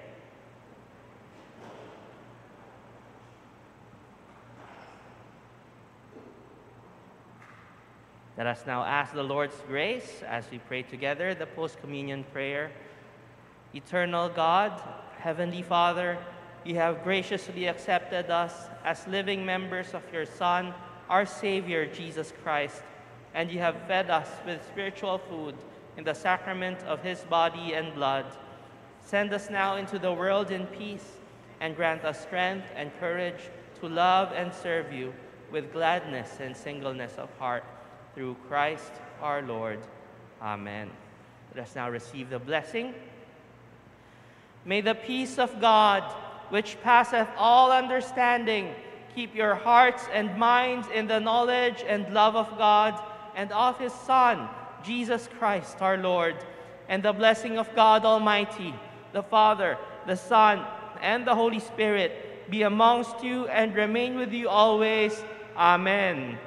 Let us now ask the Lord's grace as we pray together the post communion prayer. Eternal God, Heavenly Father, you have graciously accepted us as living members of your Son, our Savior, Jesus Christ, and you have fed us with spiritual food in the sacrament of his body and blood. Send us now into the world in peace and grant us strength and courage to love and serve you with gladness and singleness of heart through Christ our Lord. Amen. Let us now receive the blessing. May the peace of God, which passeth all understanding, keep your hearts and minds in the knowledge and love of God and of his Son, Jesus Christ our Lord. And the blessing of God Almighty, the Father, the Son, and the Holy Spirit be amongst you and remain with you always. Amen.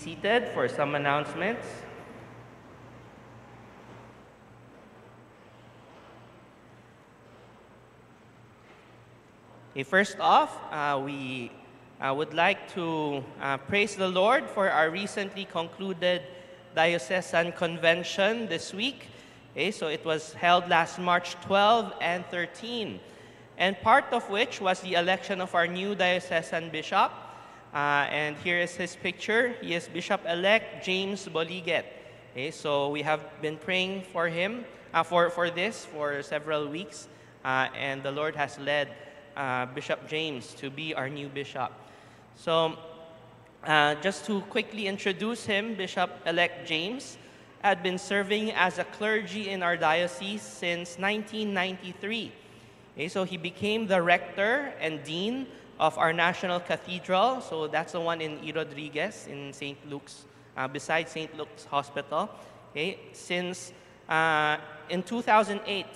Seated for some announcements. Okay, first off, uh, we uh, would like to uh, praise the Lord for our recently concluded diocesan convention this week. Okay, so it was held last March 12 and 13, and part of which was the election of our new diocesan bishop. Uh, and here is his picture. He is Bishop-elect James Boliget. Okay, so we have been praying for him, uh, for, for this for several weeks, uh, and the Lord has led Bishop James to be our new bishop. So uh, just to quickly introduce him, Bishop-elect James had been serving as a clergy in our diocese since 1993. Okay, so he became the rector and dean of our national cathedral. So that's the one in E. Rodriguez in St. Luke's, uh, beside St. Luke's Hospital. Okay, since uh, in 2008.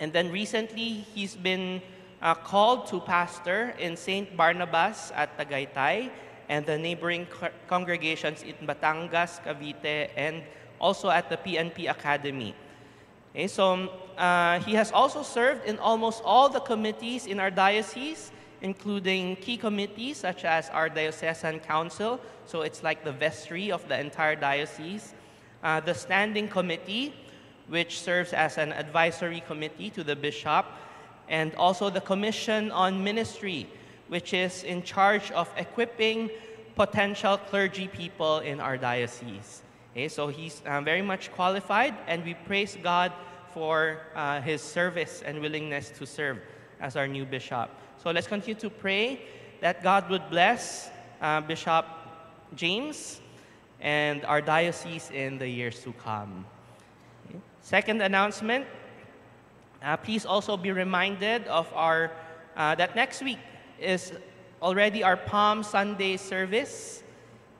And then recently, he's been uh, called to pastor in St. Barnabas at Tagaytay and the neighboring co- congregations in Batangas, Cavite, and also at the PNP Academy. Okay, so uh, he has also served in almost all the committees in our diocese, including key committees such as our diocesan council, so it's like the vestry of the entire diocese, uh, the standing committee, which serves as an advisory committee to the bishop, and also the commission on ministry, which is in charge of equipping potential clergy people in our diocese. Okay, so he's uh, very much qualified, and we praise God for uh, his service and willingness to serve as our new bishop. So let's continue to pray that God would bless uh, Bishop James and our diocese in the years to come. Second announcement, uh, please also be reminded of our uh, that next week is already our Palm Sunday service.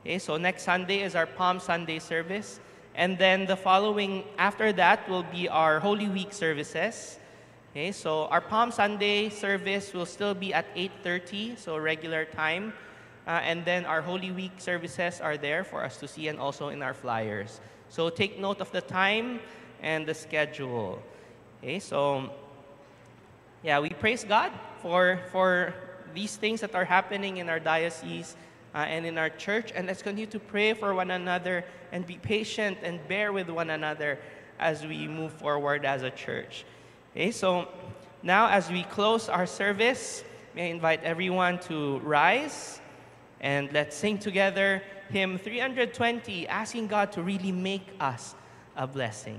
Okay, so next Sunday is our Palm Sunday service. And then the following, after that, will be our Holy Week services. Okay, so our Palm Sunday service will still be at 8.30, so regular time. Uh, and then our Holy Week services are there for us to see and also in our flyers. So take note of the time and the schedule. Okay, so yeah, we praise God for, for these things that are happening in our diocese uh, and in our church. And let's continue to pray for one another and be patient and bear with one another as we move forward as a church. Okay, so now as we close our service, may I invite everyone to rise and let's sing together hymn 320, asking God to really make us a blessing.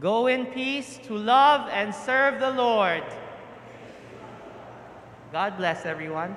Go in peace to love and serve the Lord. God bless everyone.